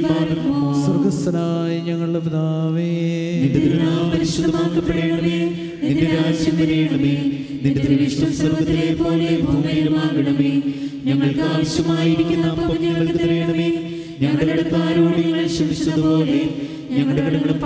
പാടുമോ സ്വർഗസ്ഥനായ ഞങ്ങളുടെ പിതാവേ. നിന്റെ തിരുനാമം പരിശുദ്ധമാക്കപ്പെടണമേ നിന്റെ രാജ്യം വരയണമേ നിന്റെ തിരുവിഷ്ടം സ്വർഗത്തിലെ പോലെ ഭൂമിയിലുമാകണമേ. ഞങ്ങൾക്ക് ആവശ്യമായിരിക്കുന്ന അപ്പം ഞങ്ങൾക്ക് തരയണമേ ഞങ്ങളുടെ കടക്കാരോട് ഞങ്ങൾ ക്ഷമിച്ചതുപോലെ ഞങ്ങളുടെ കടങ്ങളും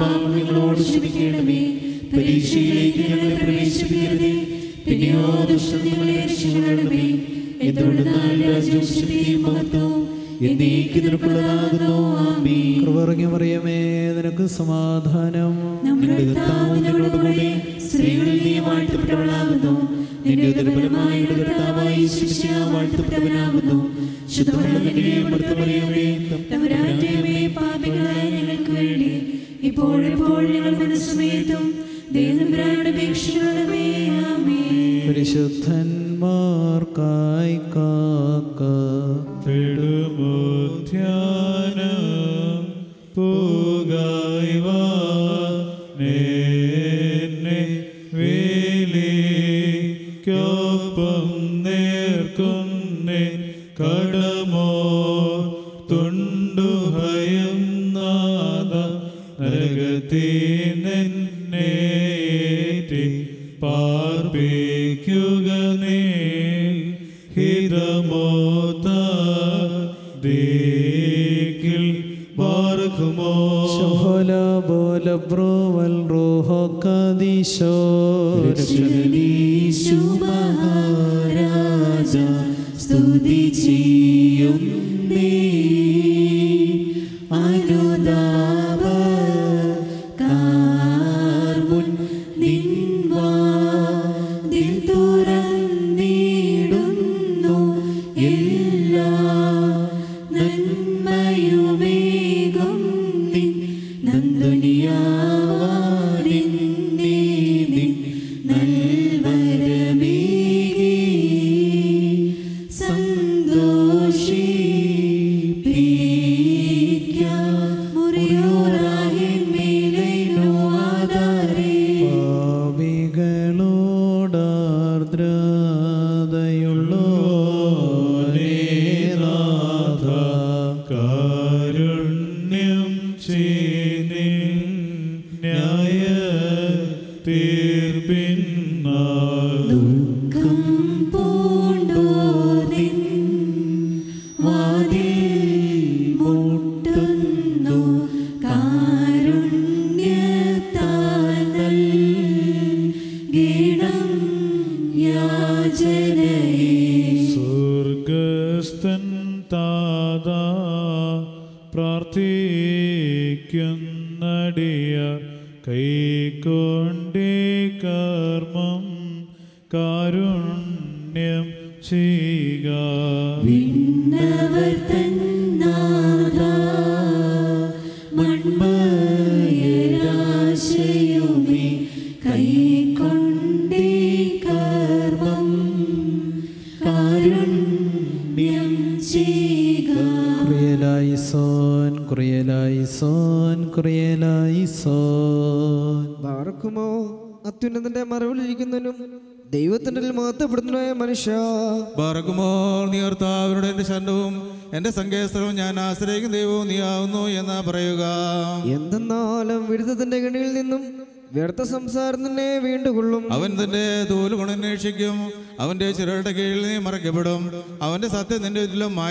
റോഹോ കദീശോ രക്ഷകനീശു മഹാരാജ സ്തുതി ചെയ്യും.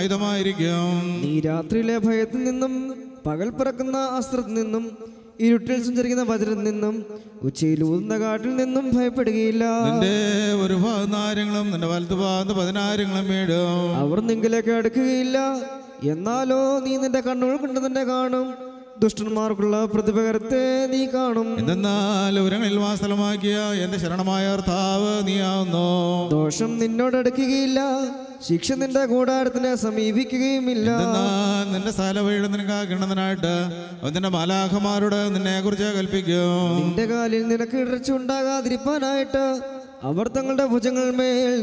ആയുധമായിരിക്കും നീ രാത്രിയിലെ ഭയത്തിൽ നിന്നും പകൽ പിറക്കുന്ന അസ്ത്രത്തിൽ നിന്നും ഇരുട്ടിൽ സഞ്ചരിക്കുന്ന വജ്രത്തിൽ നിന്നും ഉച്ചയിൽ ഊതുന്ന കാട്ടിൽ നിന്നും ഭയപ്പെടുകയില്ല. നിന്റെ ഒരു പതിനായിരങ്ങളും നിന്റെ വലത്ത് ഭാഗത്ത് പതിനായിരങ്ങളും വീടും അവർ നിങ്കിലേക്ക് അടുക്കുകയില്ല. എന്നാലോ നീ നിന്റെ കണ്ണുകൾ കൊണ്ട് തന്നെ കാണും. ദുഷ്ടന്മാർക്കുള്ള പ്രതിപകരത്തെ നീ കാണും. എന്തെന്നാൽ ഉരങ്ങളിൽ വാസലമാക്കിയ എന്റെ ശരണമായ കർത്താവ് നീയാവുന്നു. ദോഷം നിന്നോട് അടുക്കുകയില്ല. ശിക്ഷ നിന്റെ കൂടാരത്തിനെ സമീപിക്കുകയുമില്ല. നിന്റെ സ്ഥല വീട് നിനക്ക് കിണതിനായിട്ട് അവൻ നിന്റെ മാലാഖമാരോട് നിന്നെ കുറിച്ച് കൽപ്പിക്കും. നിന്റെ കാലിൽ നിനക്ക് ഇടർച്ച ഉണ്ടാകാതിരിപ്പാനായിട്ട് അവർ തങ്ങളുടെ ഭുജങ്ങൾ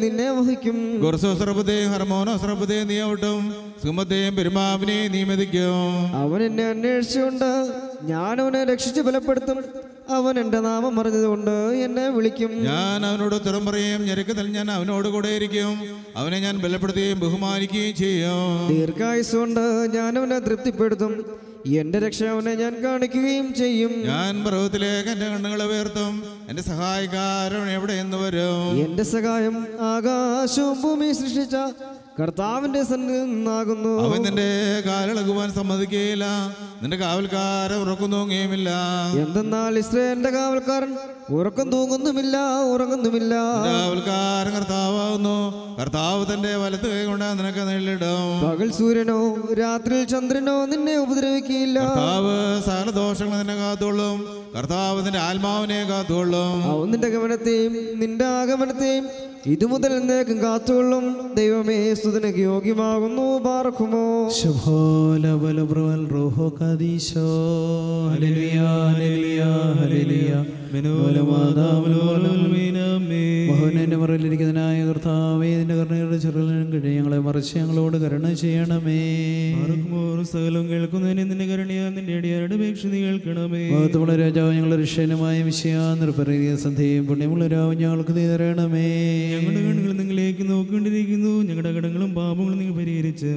നിന്നെ വഹിക്കും. ഗുർസോസ്രപതയും നീ ഔട്ടും സുമത്തെയും പെരുമാവിനെയും നിയമിക്കും അവൻ എന്നെ അന്വേഷിച്ചുകൊണ്ട് ഞാൻ അവനെ രക്ഷിച്ചു ബലപ്പെടുത്തും. അവൻ എന്റെ നാമം പറഞ്ഞതുകൊണ്ട് എന്നെ വിളിക്കും. ഞാൻ അവനോട് ഉത്തരം പറയും ഞെരുക്കത്തിൽ ഞാൻ അവനോട് കൂടെ ഇരിക്കും. അവനെ ഞാൻ ബലപ്പെടുത്തുകയും ബഹുമാനിക്കുകയും ചെയ്യും. ദീർഘായുസ് കൊണ്ട് ഞാൻ അവനെ തൃപ്തിപ്പെടുത്തും. എന്റെ രക്ഷ അവനെ ഞാൻ കാണിക്കുകയും ചെയ്യും. ഞാൻ പർവതത്തിലേക്ക് എന്റെ കണ്ണുകളെ ഉയർത്തും. എന്റെ സഹായക്കാരൻ എവിടെ എന്ന് വരും? എന്റെ സഹായം ആകാശവും ഭൂമി സൃഷ്ടിച്ച കർത്താവിന്റെ സന്നിധിയിൽ നിന്നാകുന്നു. അവൻ നിന്റെ കാലിളകുവാൻ സമ്മതിക്കുകയില്ല. നിന്റെ കാവൽക്കാരൻ ഉറക്കം തൂങ്ങുകയുമില്ല. എന്തെന്നാൽ ഇസ്രയേലിന്റെ കാവൽക്കാരൻ ഉറക്കം തൂങ്ങുന്നുമില്ല ഉറങ്ങുന്നുമില്ല. കാവൽക്കാരൻ കർത്താവുന്നു കർത്താവ് തന്റെ വലത്ത് കൈ കൊണ്ട് നിനക്ക് നേരിടും. പകൽ സൂര്യനോ രാത്രിയിൽ ചന്ദ്രനോ നിന്നെ ഉപദ്രവിക്കുകയില്ല. കർത്താവ് സകല ദോഷങ്ങൾ നിന്നെ കാത്തുകൊള്ളും. കർത്താവ് നിന്റെ ആത്മാവിനെ കാത്തുകൊള്ളും. അവൻ നിന്റെ ഗമനത്തെയും നിന്റെ ആഗമനത്തെയും ഇതുമുതൽ എന്നേക്കും കാത്തുകൊള്ളും. ദൈവമേ സുതനക്ക് യോഗ്യമാകുന്നു. പാർക്കുമോ ഹല്ലേലൂയ മറയിലിരിക്കുന്നതിനായ കർത്താവേ നിന്റെ കരുണയുടെ ചെറുകളും കിഴി ഞങ്ങളെ മറിച്ച് ഞങ്ങളോട് കരുണ ചെയ്യണമേ. സകലം കേൾക്കുന്നതിന് നിന്റെ കരുണയാ നിന്റെ അടിയാരുടെ അപേക്ഷ നീ കേൾക്കണമേ. മഹത്വമുള്ള രാജാവ് ഞങ്ങളുടെ രക്ഷകനുമായ വിഷയ നിർഭരീയ സന്ധ്യയും പുണ്യമുള്ള രാവും ഞങ്ങൾക്ക് നീ തരണമേ. ഞങ്ങളുടെ കണ്ണുകൾ നിങ്ങളിലേക്ക് നോക്കിക്കൊണ്ടിരിക്കുന്നു. ഞങ്ങളുടെ കടങ്ങളും പാപങ്ങളും നിങ്ങൾ പരിഹരിച്ച്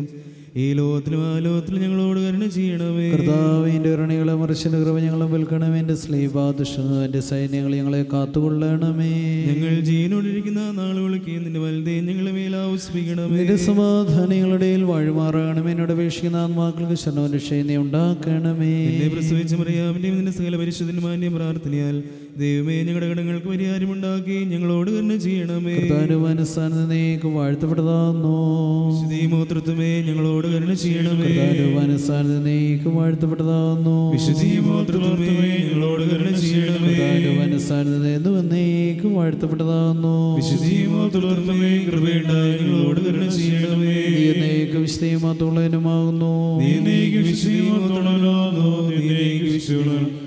ഈ ലോകത്തിലും ആ ലോകത്തിലും ഞങ്ങളോട് കരുണ ചെയ്യണമേ. കർത്താവിന്റെ കരുണകളെ മറിച്ചിന്റെ കൃപ ഞങ്ങളും വിൽക്കണമേ. എന്റെ സ്ലീപാദുഷണ എന്റെ സൈന്യങ്ങൾ ഞങ്ങളെ കാത്തുകൊള്ളണമേ. ഞങ്ങൾ ജീവനോടിരിക്കുന്ന നാളുകൾക്ക് നിന്റെ വലുതേ ഞങ്ങളെ മേലാവസിപ്പിക്കണമേ നിന്റെ സമാധാനങ്ങളുടെ വഴിമാറണമേ എന്നോട് അപേക്ഷിക്കുന്ന ആത്മാക്കൾക്ക് ശരണവും രക്ഷയും നീ ഉണ്ടാക്കണമേ പ്രസവിച്ച മറിയാമിന്റെയും നിന്റെ സകല പരിശുദ്ധന്മാന്റെയും പ്രാർത്ഥനയാൽ ദൈവമേ ഞങ്ങളുടെ കടങ്ങൾക്ക് പരിഹാരമുണ്ടാക്കി ഞങ്ങളോട് തന്നെ ചെയ്യണമേ. വിശുദ്ധീമോത്രത്വമേ ഞങ്ങളോട് കരുണ ചെയ്യണമേ. വിശുദ്ധീമോത്രത്വമേ ഞങ്ങളോട് കരുണ ചെയ്യണമേ. മനസ്സാനേന്ന് വന്നേക്ക് വിശുദ്ധീമോത്രത്വമേ കൃപയുണ്ടായി ഞങ്ങളോട് കരുണ ചെയ്യണമേ. എന്നേക്ക് വിശുദ്ധീമാത്തുള്ളതിനുമാകുന്നു എന്നേക്ക് വിശുദ്ധ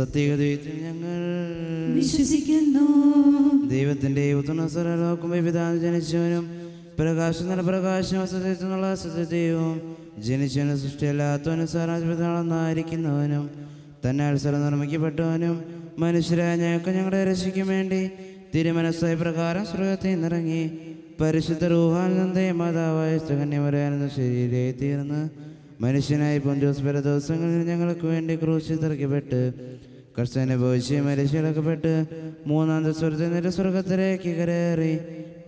സത്യഗതയിൽ ഞങ്ങൾ വിശ്വസിക്കുന്നു. ദൈവത്തിന്റെ വിധാനം ജനിച്ചവനും പ്രകാശം നല്ല പ്രകാശം സത്യത്തിനുള്ള സത്യത്തെയും ജനിച്ചവനും സൃഷ്ടിയല്ലാത്തവനും സാരാധിപതാണെന്നായിരിക്കുന്നവനും തന്നാൽ സ്ഥലം നിർമ്മിക്കപ്പെട്ടവനും മനുഷ്യരായ ഞങ്ങൾക്ക് ഞങ്ങളുടെ രക്ഷയ്ക്കും വേണ്ടി തിരുമനസ്സായ പ്രകാരം സ്വർഗത്തിൽ നിന്നിറങ്ങി പരിശുദ്ധ റൂഹാൽ മാതാവായ കന്യമരാനെന്ന ശരീരമായി തീർന്ന് മനുഷ്യനായി പൊഞ്ചോസ് പല ദിവസങ്ങളിൽ ഞങ്ങൾക്ക് വേണ്ടി ക്രൂശിൽ കർശന ഭവിഷ്യ മരിച്ചടക്കപ്പെട്ട് മൂന്നാം സ്വർഗത്തിൽ നിന്റെ സ്വർഗത്തിലേക്ക് കരേറി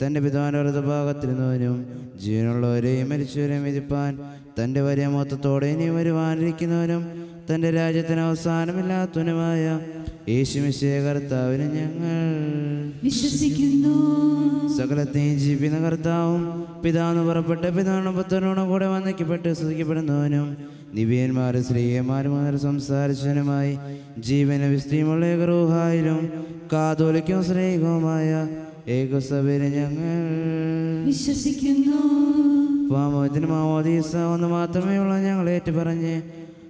തന്റെ പിതാവിന്റെ വലതുഭാഗത്തിരുന്നവനും ജീവനുള്ളവരെയും മരിച്ചവരെയും വിധിപ്പാൻ തന്റെ വലിയ മൊത്തത്തോടെ ഇനി വരുവാനിരിക്കുന്നവനും തന്റെ രാജ്യത്തിന് അവസാനമില്ലാത്തവനുമായ യേശുമിശയ കർത്താവിന് ഞങ്ങൾ വിശ്വസിക്കുന്നു. സകലത്തെയും ജീവിക്കുന്ന കർത്താവും പിതാന്ന് പുറപ്പെട്ട പിതാവിനും പുത്രനോടും കൂടെ വന്നിക്കപ്പെട്ട് സ്തുതിക്കപ്പെടുന്നവനും നിവ്യന്മാരും സ്ത്രീയന്മാരും മുതൽ സംസാരിച്ചവനുമായി ജീവന വിസ്തീമുള്ള ഏകറൂഹായിലും കാതോലിക്കും സ്നേഹവുമായ ഏകസഭയിൽ ഞങ്ങൾ വിശ്വസിക്കുന്നു. പാമോചന മാമോദീസ ഒന്ന് മാത്രമേ ഉള്ളൂ ഞങ്ങൾ ഏറ്റുപറഞ്ഞ്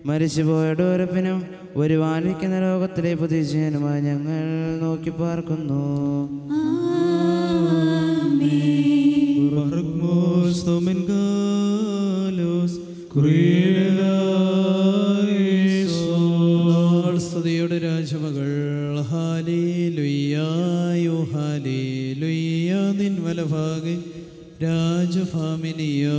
മരിച്ചുപോയുടെ ഉറപ്പിനും വരുവാനിരിക്കുന്ന ലോകത്തിലെ പുതിയനുമായി ഞങ്ങൾ നോക്കി പാർക്കുന്നു. രാജമകൾ രാജഭാമിനിയോ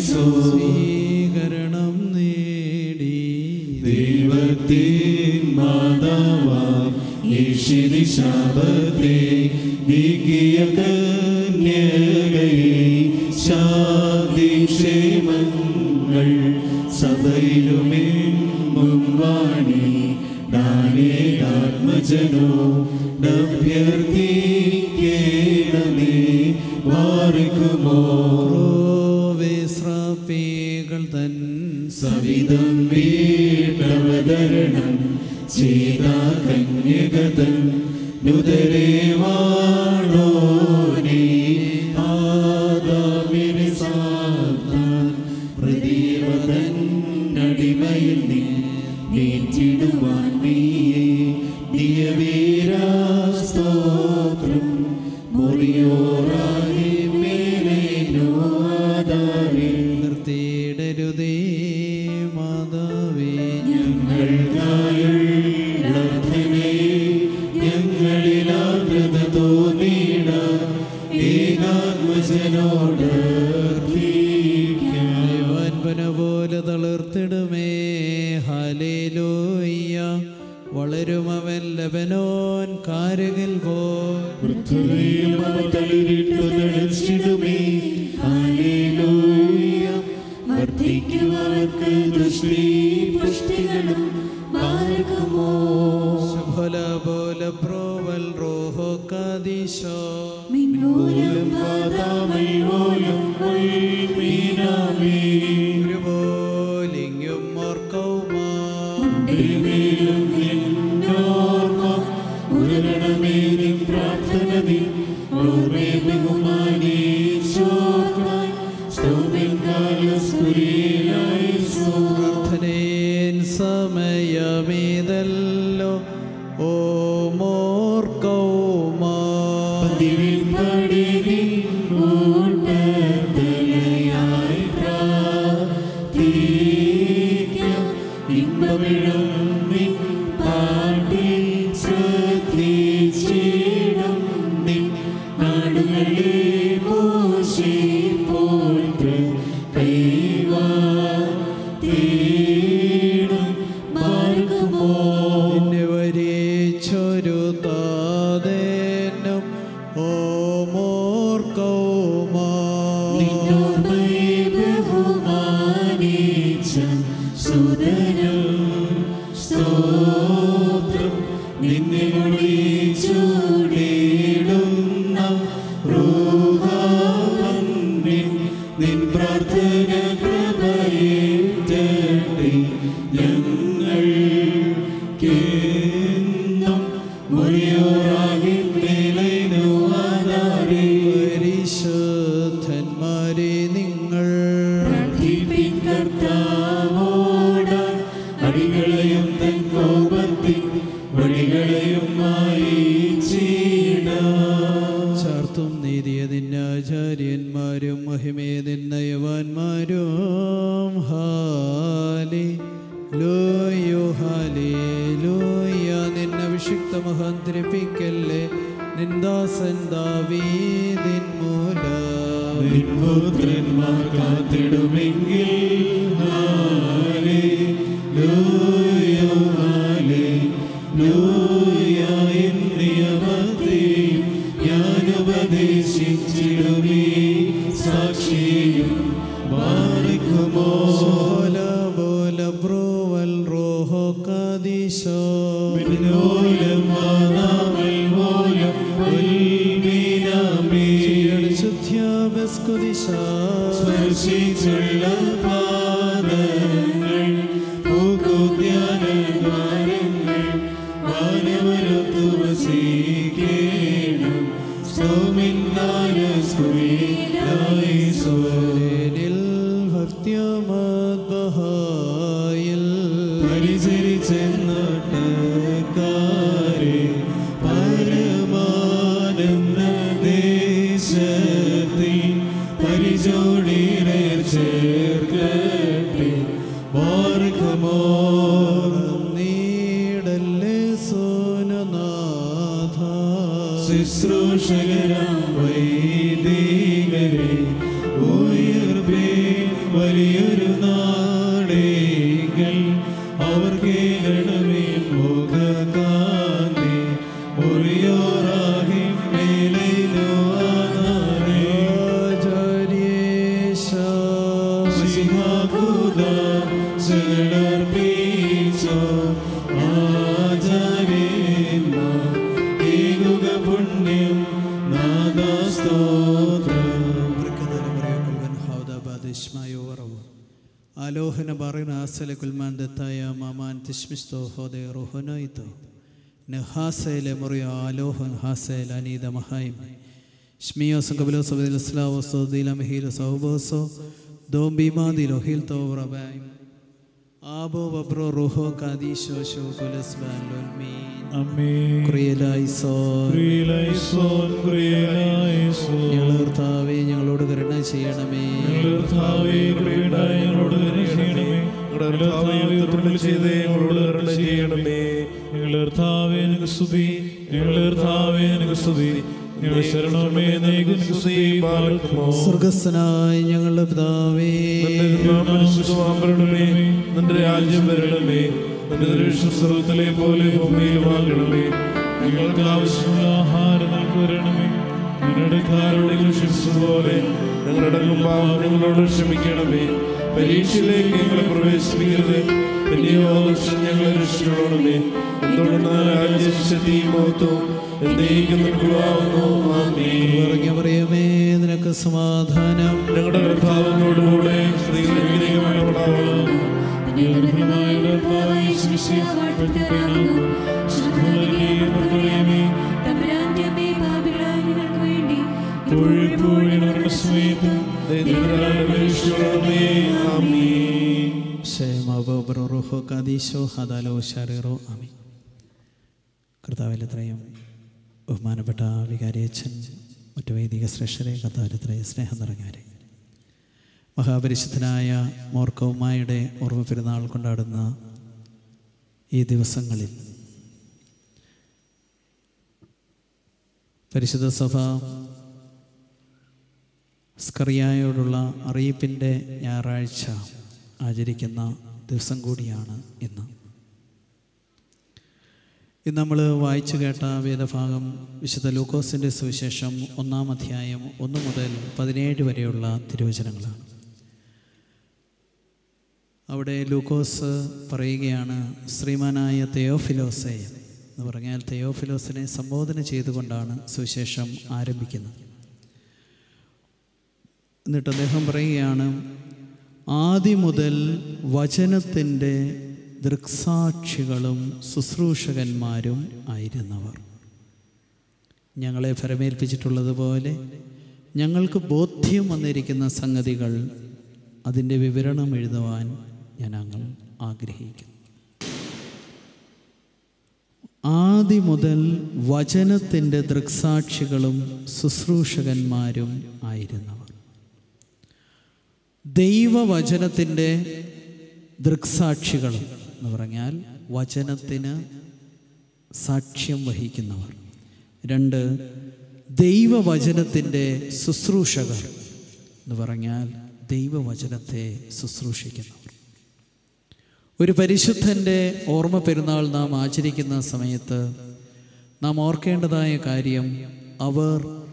സ്വീകരണം നേടി. ദൈവത്തിൻ മാതാവാം ശാപത്തെ നീക്കിയ റോഹനോയിത്തോ നഹാസയിലെ മുറിയ ആലോഹൻ ഹാസയിൽ അനീത മഹായും. ഷ്മിയോസം സംഗബിലോ സബദിൽ സൗബോസോ ദോംബിമാദിലോ ആബോ വബ്രോ റുഹോ കാദീശോ ഷോ കുലസ്ബാൻ ലോൽമീൻ അമ്മേ ക്രിയലായിസോ ക്രിയലൈസോൻ ക്രിയലൈസോൻ ഞങ്ങൾ കർത്താവേ ഞങ്ങളോട് കരുണ ചെയ്യണമേ. കരുണ ഞങ്ങളോട് കരുണ ചെയ്യണമേ. സ്തുതി. ഞങ്ങളുടെ പിതാവേ. നിന്റെ രാജ്യം വരണമേ. നിന്റെ ദൃശ്യസ്വരത്തിലെ പോലെ ഭൂമിയിലുമാകണമേ ഞങ്ങൾക്ക് ആവശ്യമുള്ള ആഹാരം നമുക്ക് വരണമേ. ഞങ്ങളുടെ കാരോടുകൾ ക്ഷമിച്ചതുപോലെ ഞങ്ങളുടെ പാപം ഞങ്ങളോട് ക്ഷമിക്കണമേ. പരീക്ഷയിലേക്ക് ഞങ്ങളെ പ്രവേശിപ്പിക്കരുത്. ഞങ്ങളെ രക്ഷിക്കണമേ. എന്തുകൊണ്ട് രാജ്യശക്തിയും മഹത്വവും പറയുമേ നിനക്ക് സമാധാനം. ഞങ്ങളുടെ കർത്താവിനോടുകൂടെ കർത്താവിലെത്രയും ബഹുമാനപ്പെട്ട വികാരിയച്ഛൻ മറ്റു വൈദിക ശ്രേഷ്ഠരെ കർത്താവിലത്രയും സ്നേഹം നിറഞ്ഞാരെ മഹാപരിശുദ്ധനായ മോർക്കവുമായുടെ ഓർമ്മ പെരുന്നാൾ കൊണ്ടാടുന്ന ഈ ദിവസങ്ങളിൽ പരിശുദ്ധ സഭ സ്കറിയായോടുള്ള അറിയിപ്പിന്റെ ഞായറാഴ്ച ആചരിക്കുന്ന ദിവസം കൂടിയാണ് ഇന്ന്. ഇന്ന് നമ്മൾ വായിച്ചു കേട്ട വേദഭാഗം വിശുദ്ധ ലൂക്കോസിന്റെ സുവിശേഷം ഒന്നാം അധ്യായം ഒന്ന് മുതൽ പതിനേഴ് വരെയുള്ള തിരുവചനങ്ങളാണ്. അവിടെ ലൂക്കോസ് പറയുകയാണ് ശ്രീമാനായ തെയോഫിലോസെ എന്ന് പറഞ്ഞാൽ തെയോഫിലോസിനെ സംബോധന ചെയ്തുകൊണ്ടാണ് സുവിശേഷം ആരംഭിക്കുന്നത്. എന്നിട്ട് അദ്ദേഹം പറയുകയാണ് ആദ്യം മുതൽ വചനത്തിന്റെ ദൃക്സാക്ഷികളും ശുശ്രൂഷകന്മാരും ആയിരുന്നവർ. ഞങ്ങളെ ഫലമേൽപ്പിച്ചിട്ടുള്ളതുപോലെ ഞങ്ങൾക്ക് ബോധ്യം വന്നിരിക്കുന്ന സംഗതികൾ അതിന്റെ വിവരണം എഴുതുവാൻ ഞാൻ ഞങ്ങൾ ആഗ്രഹിക്കുന്നു. ആദ്യം മുതൽ വചനത്തിന്റെ ദൃക്സാക്ഷികളും ശുശ്രൂഷകന്മാരും ആയിരുന്നവർ. ദൈവവചനത്തിന്റെ ദൃക്സാക്ഷികൾ എന്ന് പറഞ്ഞാൽ വചനത്തിന് സാക്ഷ്യം വഹിക്കുന്നവർ. രണ്ട് ദൈവവചനത്തിന്റെ ശുശ്രൂഷകർ എന്ന് പറഞ്ഞാൽ ദൈവവചനത്തെ ശുശ്രൂഷിക്കുന്നവർ. ഒരു പരിശുദ്ധന്റെ ഓർമ്മ പെരുന്നാൾ നാം ആചരിക്കുന്ന സമയത്ത് നാം ഓർക്കേണ്ടതായ കാര്യം അവർ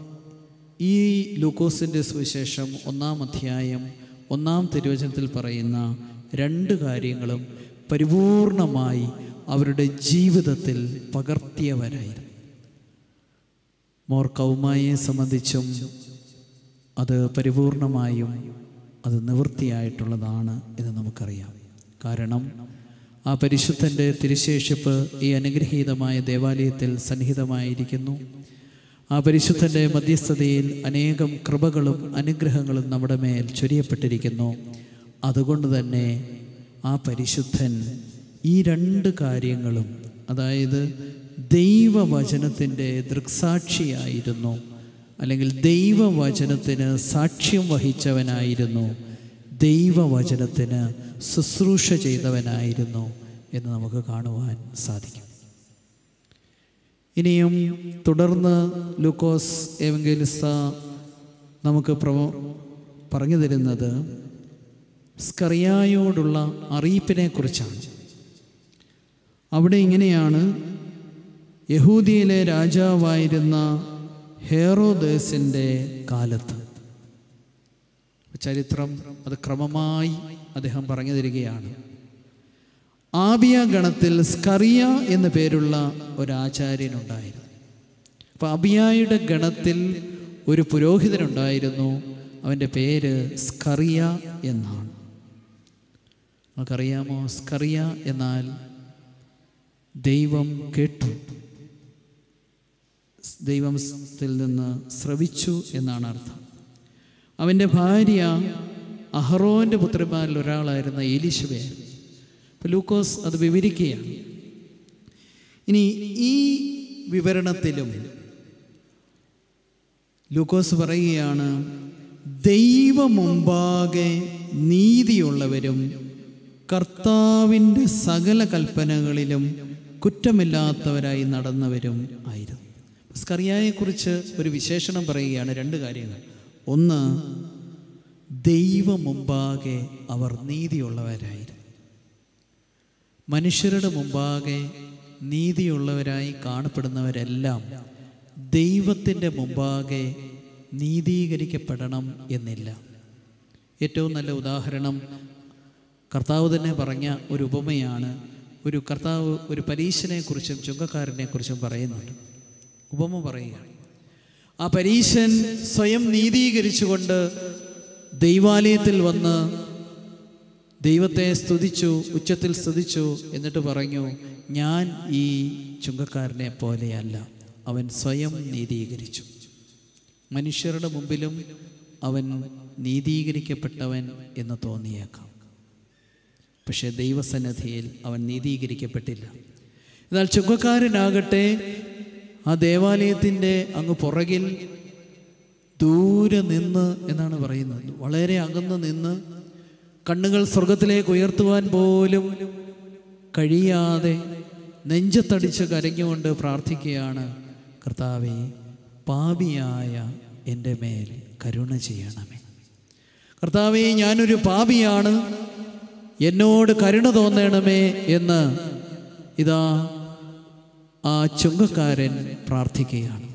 ഈ ലൂക്കോസിന്റെ സുവിശേഷം ഒന്നാം അധ്യായം ഒന്നാം തിരുവചനത്തിൽ പറയുന്ന രണ്ട് കാര്യങ്ങളും പരിപൂർണമായി അവരുടെ ജീവിതത്തിൽ പകർത്തിയവരായിരുന്നു. മോർ കൗമായെ സംബന്ധിച്ചും അത് പരിപൂർണമായും അത് നിവൃത്തിയായിട്ടുള്ളതാണ് എന്ന് നമുക്കറിയാം. കാരണം ആ പരിശുദ്ധന്റെ തിരുശേഷിപ്പ് ഈ അനുഗ്രഹീതമായ ദേവാലയത്തിൽ സന്നിഹിതമായിരിക്കുന്നു. ആ പരിശുദ്ധന്റെ മധ്യസ്ഥതയിൽ അനേകം കൃപകളും അനുഗ്രഹങ്ങളും നമ്മുടെ മേൽ ചൊരിയപ്പെട്ടിരിക്കുന്നു. അതുകൊണ്ട് തന്നെ ആ പരിശുദ്ധൻ ഈ രണ്ട് കാര്യങ്ങളും അതായത് ദൈവവചനത്തിന്റെ ദൃക്സാക്ഷിയായിരുന്നു അല്ലെങ്കിൽ ദൈവവചനത്തിന് സാക്ഷ്യം വഹിച്ചവനായിരുന്നു ദൈവവചനത്തിന് ശുശ്രൂഷ ചെയ്തവനായിരുന്നു എന്ന് നമുക്ക് കാണുവാൻ സാധിക്കും. ഇനിയും തുടർന്ന് ലൂക്കോസ് എവങ്കലിസ്ത നമുക്ക് പ്രവ പറഞ്ഞു തരുന്നത് സ്കറിയായോടുള്ള അറിയിപ്പിനെ കുറിച്ചാണ് അവിടെ ഇങ്ങനെയാണ് യഹൂദിയിലെ രാജാവായിരുന്ന ഹേറോദേസിന്റെ കാലത്ത്. ചരിത്രം അത് ക്രമമായി അദ്ദേഹം പറഞ്ഞു തരികയാണ്. ആബിയ ഗണത്തിൽ സ്കറിയ എന്നു പേരുള്ള ഒരാചാര്യനുണ്ടായിരുന്നു. അപ്പം അപ്പോൾ അബിയായുടെ ഗണത്തിൽ ഒരു പുരോഹിതനുണ്ടായിരുന്നു. അവന്റെ പേര് സ്കറിയ എന്നാണ്. നമുക്കറിയാമോ സ്കറിയ എന്നാൽ ദൈവം കേട്ടു. ദൈവത്തിൽ നിന്ന് ശ്രവിച്ചു എന്നാണ് അർത്ഥം. അവന്റെ ഭാര്യ അഹറോന്റെ പുത്രന്മാരിൽ ഒരാളായിരുന്ന എലിശബയായിരുന്നു ലൂക്കോസ് അത് വിവരിക്കുകയാണ്. ഇനി ഈ വിവരണത്തിലും ലൂക്കോസ് പറയുകയാണ് ദൈവമുമ്പാകെ നീതിയുള്ളവരും കർത്താവിന്റെ സകല കൽപ്പനകളിലും കുറ്റമില്ലാത്തവരായി നടന്നവരും ആയിരുന്നു. സ്കറിയായെക്കുറിച്ച് ഒരു വിശേഷണം പറയുകയാണ് രണ്ട് കാര്യങ്ങൾ. ഒന്ന് ദൈവമുമ്പാകെ അവർ നീതിയുള്ളവരായിരുന്നു. മനുഷ്യരുടെ മുമ്പാകെ നീതിയുള്ളവരായി കാണപ്പെടുന്നവരെല്ലാം ദൈവത്തിന്റെ മുമ്പാകെ നീതീകരിക്കപ്പെടണം എന്നില്ല. ഏറ്റവും നല്ല ഉദാഹരണം കർത്താവ് തന്നെ പറഞ്ഞ ഒരു ഉപമയാണ്. ഒരു കർത്താവ് ഒരു പരീശനെക്കുറിച്ചും ചുങ്കക്കാരനെക്കുറിച്ചും പറയുന്നുണ്ട്. ഉപമ പറയുകയാണ്. ആ പരീശൻ സ്വയം നീതീകരിച്ചുകൊണ്ട് ദൈവാലയത്തിൽ വന്ന് ദൈവത്തെ സ്തുതിച്ചു ഉച്ചത്തിൽ സ്തുതിച്ചു എന്നിട്ട് പറഞ്ഞു ഞാൻ ഈ ചുങ്കക്കാരനെ പോലെയല്ല. അവൻ സ്വയം നീതീകരിച്ചു. മനുഷ്യരുടെ മുമ്പിലും അവൻ നീതീകരിക്കപ്പെട്ടവൻ എന്ന് തോന്നിയേക്കാം. പക്ഷേ ദൈവസന്നിധിയിൽ അവൻ നീതീകരിക്കപ്പെട്ടില്ല. എന്നാൽ ചുങ്കക്കാരനാകട്ടെ ആ ദേവാലയത്തിന്റെ അങ്ങ് പുറകിൽ ദൂരെ നിന്ന് എന്നാണ് പറയുന്നത്. വളരെ അകന്ന് നിന്ന് കണ്ണുകൾ സ്വർഗത്തിലേക്ക് ഉയർത്തുവാൻ പോലും കഴിയാതെ നെഞ്ചത്തടിച്ച് കരഞ്ഞുകൊണ്ട് പ്രാർത്ഥിക്കുകയാണ്. കർത്താവെ പാപിയായ എന്റെ മേൽ കരുണ ചെയ്യണമേ. കർത്താവെ ഞാനൊരു പാപിയാണ്. എന്നോട് കരുണ തോന്നണമേ എന്ന് ഇതാ ആ ചുങ്കക്കാരൻ പ്രാർത്ഥിക്കുകയാണ്.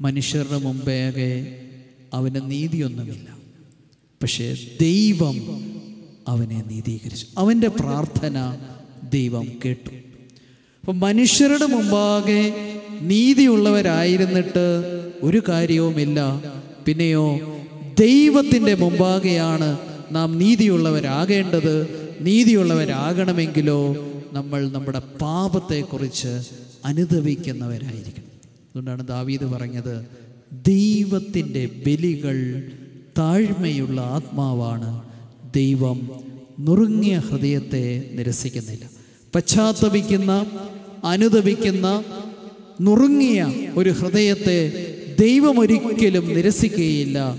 മനുഷ്യരുടെ മുമ്പേകെ അവന് നീതിയൊന്നുമില്ല. പക്ഷേ ദൈവം അവനെ നീതീകരിച്ചു. അവന്റെ പ്രാർത്ഥന ദൈവം കേട്ടു. അപ്പം മനുഷ്യരുടെ മുമ്പാകെ നീതിയുള്ളവരായിരുന്നിട്ട് ഒരു കാര്യവുമില്ല. പിന്നെയോ ദൈവത്തിന്റെ മുമ്പാകെയാണ് നാം നീതിയുള്ളവരാകേണ്ടത്. നീതിയുള്ളവരാകണമെങ്കിലോ നമ്മൾ നമ്മുടെ പാപത്തെക്കുറിച്ച് അനുദവിക്കുന്നവരായിരിക്കണം അതുകൊണ്ടാണ് ദാവീദ് പറഞ്ഞത് ദൈവത്തിന്റെ ബലികൾ താഴ്മയുള്ള ആത്മാവാണ് ദൈവം നുറുങ്ങിയ ഹൃദയത്തെ നിരസിക്കുന്നില്ല. പശ്ചാത്തപിക്കുന്ന അനുദപിക്കുന്ന നുറുങ്ങിയ ഒരു ഹൃദയത്തെ ദൈവം ഒരിക്കലും നിരസിക്കുകയില്ല.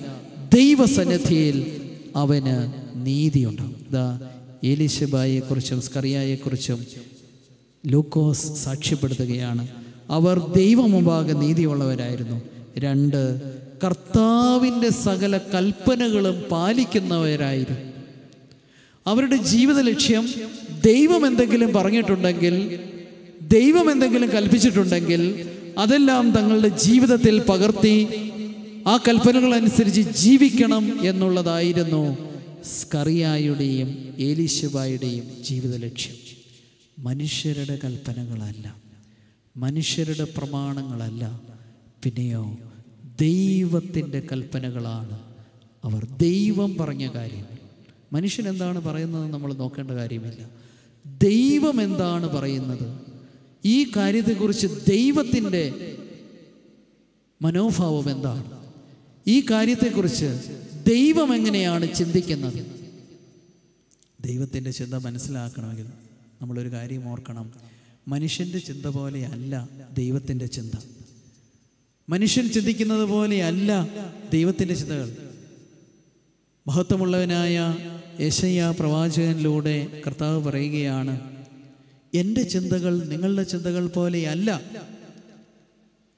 ദൈവസന്നിധിയിൽ അവന് നീതിയുണ്ട്. ഇതാ ഏലിശബായെക്കുറിച്ചും സ്കറിയായെക്കുറിച്ചും ലൂക്കോസ് സാക്ഷ്യപ്പെടുത്തുകയാണ്. അവർ ദൈവമുമ്പാകെ നീതിയുള്ളവരായിരുന്നു. രണ്ട് കർത്താവിന്റെ സകല കൽപ്പനകളും പാലിക്കുന്നവരായിരുന്നു. അവരുടെ ജീവിത ലക്ഷ്യം ദൈവം എന്തെങ്കിലും പറഞ്ഞിട്ടുണ്ടെങ്കിൽ ദൈവം എന്തെങ്കിലും കൽപ്പിച്ചിട്ടുണ്ടെങ്കിൽ അതെല്ലാം തങ്ങളുടെ ജീവിതത്തിൽ പകർത്തി ആ കൽപ്പനകൾ അനുസരിച്ച് ജീവിക്കണം എന്നുള്ളതായിരുന്നു സ്കറിയായുടെയും ഏലിശുബായുടെയും ജീവിത ലക്ഷ്യം. മനുഷ്യരുടെ കൽപ്പനകളല്ല മനുഷ്യരുടെ പ്രമാണങ്ങളല്ല പിന്നെയോ ദൈവത്തിന്റെ കൽപ്പനകളാണ് അവർ ദൈവം പറഞ്ഞ കാര്യങ്ങൾ മനുഷ്യൻ എന്താണ് പറയുന്നത് നമ്മൾ നോക്കേണ്ട കാര്യമില്ല. ദൈവം എന്താണ് പറയുന്നത്? ഈ കാര്യത്തെക്കുറിച്ച് ദൈവത്തിന്റെ മനോഭാവം എന്താണ്? ഈ കാര്യത്തെക്കുറിച്ച് ദൈവം എങ്ങനെയാണ് ചിന്തിക്കുന്നത്? ദൈവത്തിന്റെ ചിന്ത മനസ്സിലാക്കണമെങ്കിൽ നമ്മളൊരു കാര്യം ഓർക്കണം. മനുഷ്യന്റെ ചിന്ത പോലെയല്ല ദൈവത്തിന്റെ ചിന്ത. മനുഷ്യൻ ചിന്തിക്കുന്നത് പോലെയല്ല ദൈവത്തിന്റെ ചിന്തകൾ. മഹത്വമുള്ളവനായ യശയ്യ പ്രവാചകനിലൂടെ കർത്താവ് പറയുകയാണ് എന്റെ ചിന്തകൾ നിങ്ങളുടെ ചിന്തകൾ പോലെയല്ല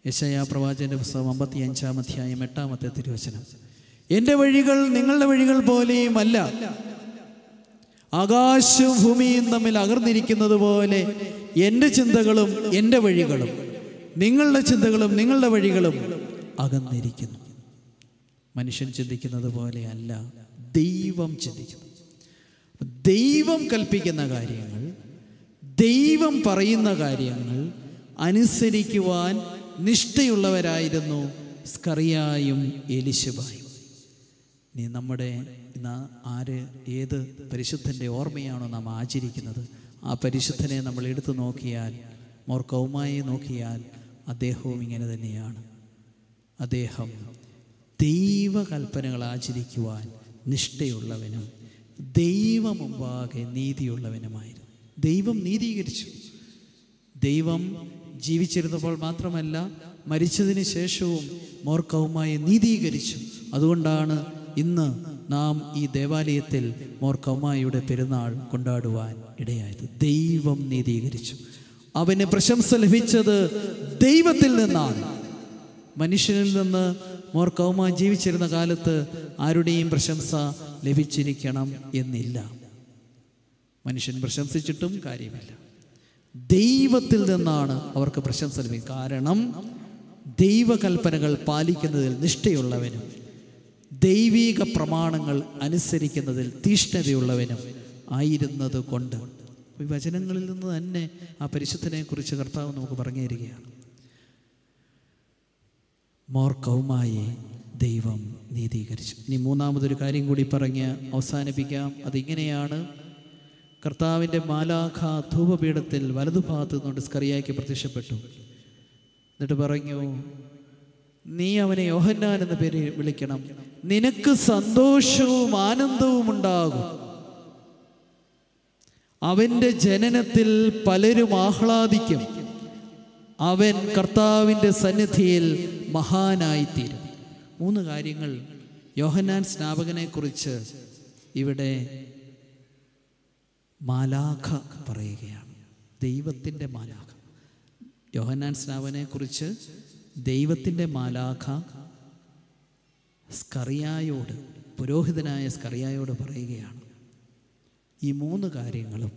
യശയ പ്രവാചകന്റെ പുസ്തകം അമ്പത്തി അഞ്ചാം അധ്യായം എട്ടാമത്തെ തിരുവചനം എന്റെ വഴികൾ നിങ്ങളുടെ വഴികൾ പോലെയും അല്ല. ആകാശവും ഭൂമിയും തമ്മിൽ അകർന്നിരിക്കുന്നത് പോലെ എന്റെ ചിന്തകളും എന്റെ വഴികളും നിങ്ങളുടെ ചിന്തകളും നിങ്ങളുടെ വഴികളും അകന്നിരിക്കുന്നു. മനുഷ്യൻ ചിന്തിക്കുന്നത് പോലെയല്ല ദൈവം ചിന്തിക്കുന്നു. ദൈവം കൽപ്പിക്കുന്ന കാര്യങ്ങൾ ദൈവം പറയുന്ന കാര്യങ്ങൾ അനുസരിക്കുവാൻ നിഷ്ഠയുള്ളവരായിരുന്നു സ്കറിയായും എലിശുബായും. ഇനി നമ്മുടെ ഇന്ന് ആര് ഏത് പരിശുദ്ധന്റെ ഓർമ്മയാണോ നാം ആചരിക്കുന്നത് ആ പരിശുദ്ധനെ നമ്മൾ എടുത്തു നോക്കിയാൽ മോർക്കവുമായി നോക്കിയാൽ അദ്ദേഹവും ഇങ്ങനെ തന്നെയാണ്. അദ്ദേഹം ദൈവകൽപ്പനകൾ ആചരിക്കുവാൻ നിഷ്ഠയുള്ളവനും ദൈവമുമ്പാകെ നീതിയുള്ളവനുമായിരുന്നു. ദൈവം നീതീകരിച്ചു. ദൈവം ജീവിച്ചിരുന്നപ്പോൾ മാത്രമല്ല മരിച്ചതിന് ശേഷവും മോർക്കവുമായി നീതീകരിച്ചു. അതുകൊണ്ടാണ് ഇന്ന് നാം ഈ ദേവാലയത്തിൽ മോർക്കവുമായിയുടെ പെരുന്നാൾ കൊണ്ടാടുവാൻ ഇടയായത്. ദൈവം നീതീകരിച്ചു. അവന് പ്രശംസ ലഭിച്ചത് ദൈവത്തിൽ നിന്നാണ്. മനുഷ്യനിൽ നിന്ന് മോർക്കവുമായി ജീവിച്ചിരുന്ന കാലത്ത് ആരുടെയും പ്രശംസ ലഭിച്ചിരിക്കണം എന്നില്ല. മനുഷ്യൻ പ്രശംസിച്ചിട്ടും കാര്യമില്ല. ദൈവത്തിൽ നിന്നാണ് അവർക്ക് പ്രശംസ ലഭിക്കുക. കാരണം ദൈവകൽപ്പനകൾ പാലിക്കുന്നതിൽ നിഷ്ഠയുള്ളവനും ദൈവീക പ്രമാണങ്ങൾ അനുസരിക്കുന്നതിൽ തീഷ്ണതയുള്ളവനും ആയിരുന്നത് കൊണ്ട് വചനങ്ങളിൽ നിന്ന് തന്നെ ആ പരിശുദ്ധനെ കുറിച്ച് കർത്താവ് നമുക്ക് പറഞ്ഞു തരികയാണ് മോർ കൗമായെ ദൈവം നീതീകരിച്ചു. ഇനി മൂന്നാമതൊരു കാര്യം കൂടി പറഞ്ഞ് അവസാനിപ്പിക്കാം. അതിങ്ങനെയാണ് കർത്താവിന്റെ മാലാഖ ധൂപപീഠത്തിൽ വലതുഭാഗത്ത് നിന്നുകൊണ്ട് സ്കറിയാക്കി പ്രത്യക്ഷപ്പെട്ടു. എന്നിട്ട് പറഞ്ഞു നീ അവനെ യോഹന്നാൻ എന്ന പേര് വിളിക്കണം. നിനക്ക് സന്തോഷവും ആനന്ദവും ഉണ്ടാകും. അവന്റെ ജനനത്തിൽ പലരും ആഹ്ലാദിക്കും. അവൻ കർത്താവിന്റെ സന്നിധിയിൽ മഹാനായിത്തീരും. മൂന്ന് കാര്യങ്ങൾ യോഹന്നാൻ സ്നാപകനെക്കുറിച്ച് ഇവിടെ മാലാഖ പറയുകയാണ്. ദൈവത്തിന്റെ മാലാഖ. യോഹന്നാൻ സ്നാപകനെക്കുറിച്ച് ദൈവത്തിന്റെ മാലാഖ സ്കറിയായോട് പുരോഹിതനായ സ്കറിയായോട് പറയുകയാണ്. ഈ മൂന്ന് കാര്യങ്ങളും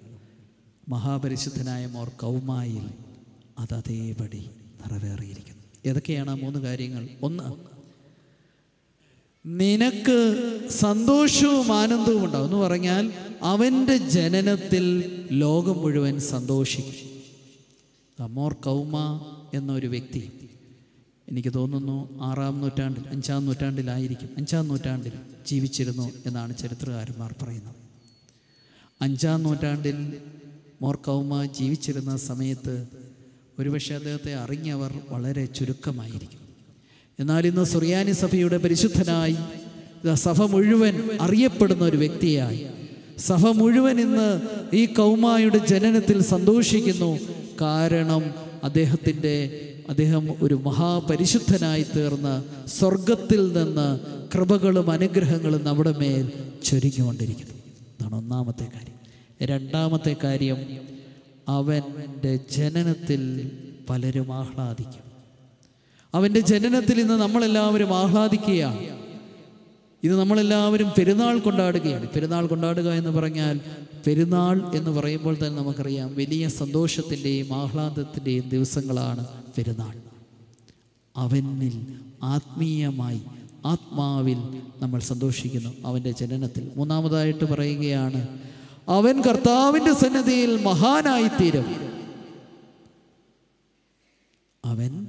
മഹാപരിശുദ്ധനായ മോർ കൗമായിൽ അത് അതേപടി നിറവേറിയിരിക്കുന്നു. ഏതൊക്കെയാണ് ആ മൂന്ന് കാര്യങ്ങൾ? ഒന്ന് നിനക്ക് സന്തോഷവും ആനന്ദവും ഉണ്ടാവും. എന്ന് പറഞ്ഞാൽ അവന്റെ ജനനത്തിൽ ലോകം മുഴുവൻ സന്തോഷിക്കും. അമോർ കൗമ എന്നൊരു വ്യക്തി എനിക്ക് തോന്നുന്നു ആറാം നൂറ്റാണ്ടിൽ അഞ്ചാം നൂറ്റാണ്ടിലായിരിക്കും. അഞ്ചാം നൂറ്റാണ്ടിൽ ജീവിച്ചിരുന്നു എന്നാണ് ചരിത്രകാരന്മാർ പറയുന്നത്. അഞ്ചാം നൂറ്റാണ്ടിൽ മോർ കൗമ ജീവിച്ചിരുന്ന സമയത്ത് ഒരുപക്ഷെ അദ്ദേഹത്തെ അറിഞ്ഞവർ വളരെ ചുരുക്കമായിരിക്കും. എന്നാൽ ഇന്ന് സുറിയാനി സഭയുടെ പരിശുദ്ധനായി സഭ മുഴുവൻ അറിയപ്പെടുന്ന ഒരു വ്യക്തിയായി. സഭ മുഴുവൻ ഇന്ന് ഈ കൗമായുടെ ജനനത്തിൽ സന്തോഷിക്കുന്നു. കാരണം അദ്ദേഹത്തിന്റെ അദ്ദേഹം ഒരു മഹാപരിശുദ്ധനായി തീർന്ന് സ്വർഗത്തിൽ നിന്ന് കൃപകളും അനുഗ്രഹങ്ങളും നമ്മുടെ മേൽ ചൊരിഞ്ഞുകൊണ്ടിരിക്കുന്നു. അതാണ് ഒന്നാമത്തെ കാര്യം. രണ്ടാമത്തെ കാര്യം അവന്റെ ജനനത്തിൽ പലരും ആഹ്ലാദിക്കും. അവന്റെ ജനനത്തിൽ ഇന്ന് നമ്മളെല്ലാവരും ആഹ്ലാദിക്കുകയാണ്. ഇത് നമ്മളെല്ലാവരും പെരുന്നാൾ കൊണ്ടാടുകയാണ്. പെരുന്നാൾ കൊണ്ടാടുക എന്ന് പറഞ്ഞാൽ പെരുന്നാൾ എന്ന് പറയുമ്പോൾ തന്നെ നമുക്കറിയാം വലിയ സന്തോഷത്തിന്റെയും ആഹ്ലാദത്തിന്റെയും ദിവസങ്ങളാണ് പെരുന്നാൾ. അവനിൽ ആത്മീയമായി ആത്മാവിൽ നമ്മൾ സന്തോഷിക്കുന്നു അവന്റെ ജനനത്തിൽ. മൂന്നാമതായിട്ട് പറയുകയാണ് അവൻ കർത്താവിന്റെ സന്നദ്ധിയിൽ മഹാനായിത്തീരും. അവൻ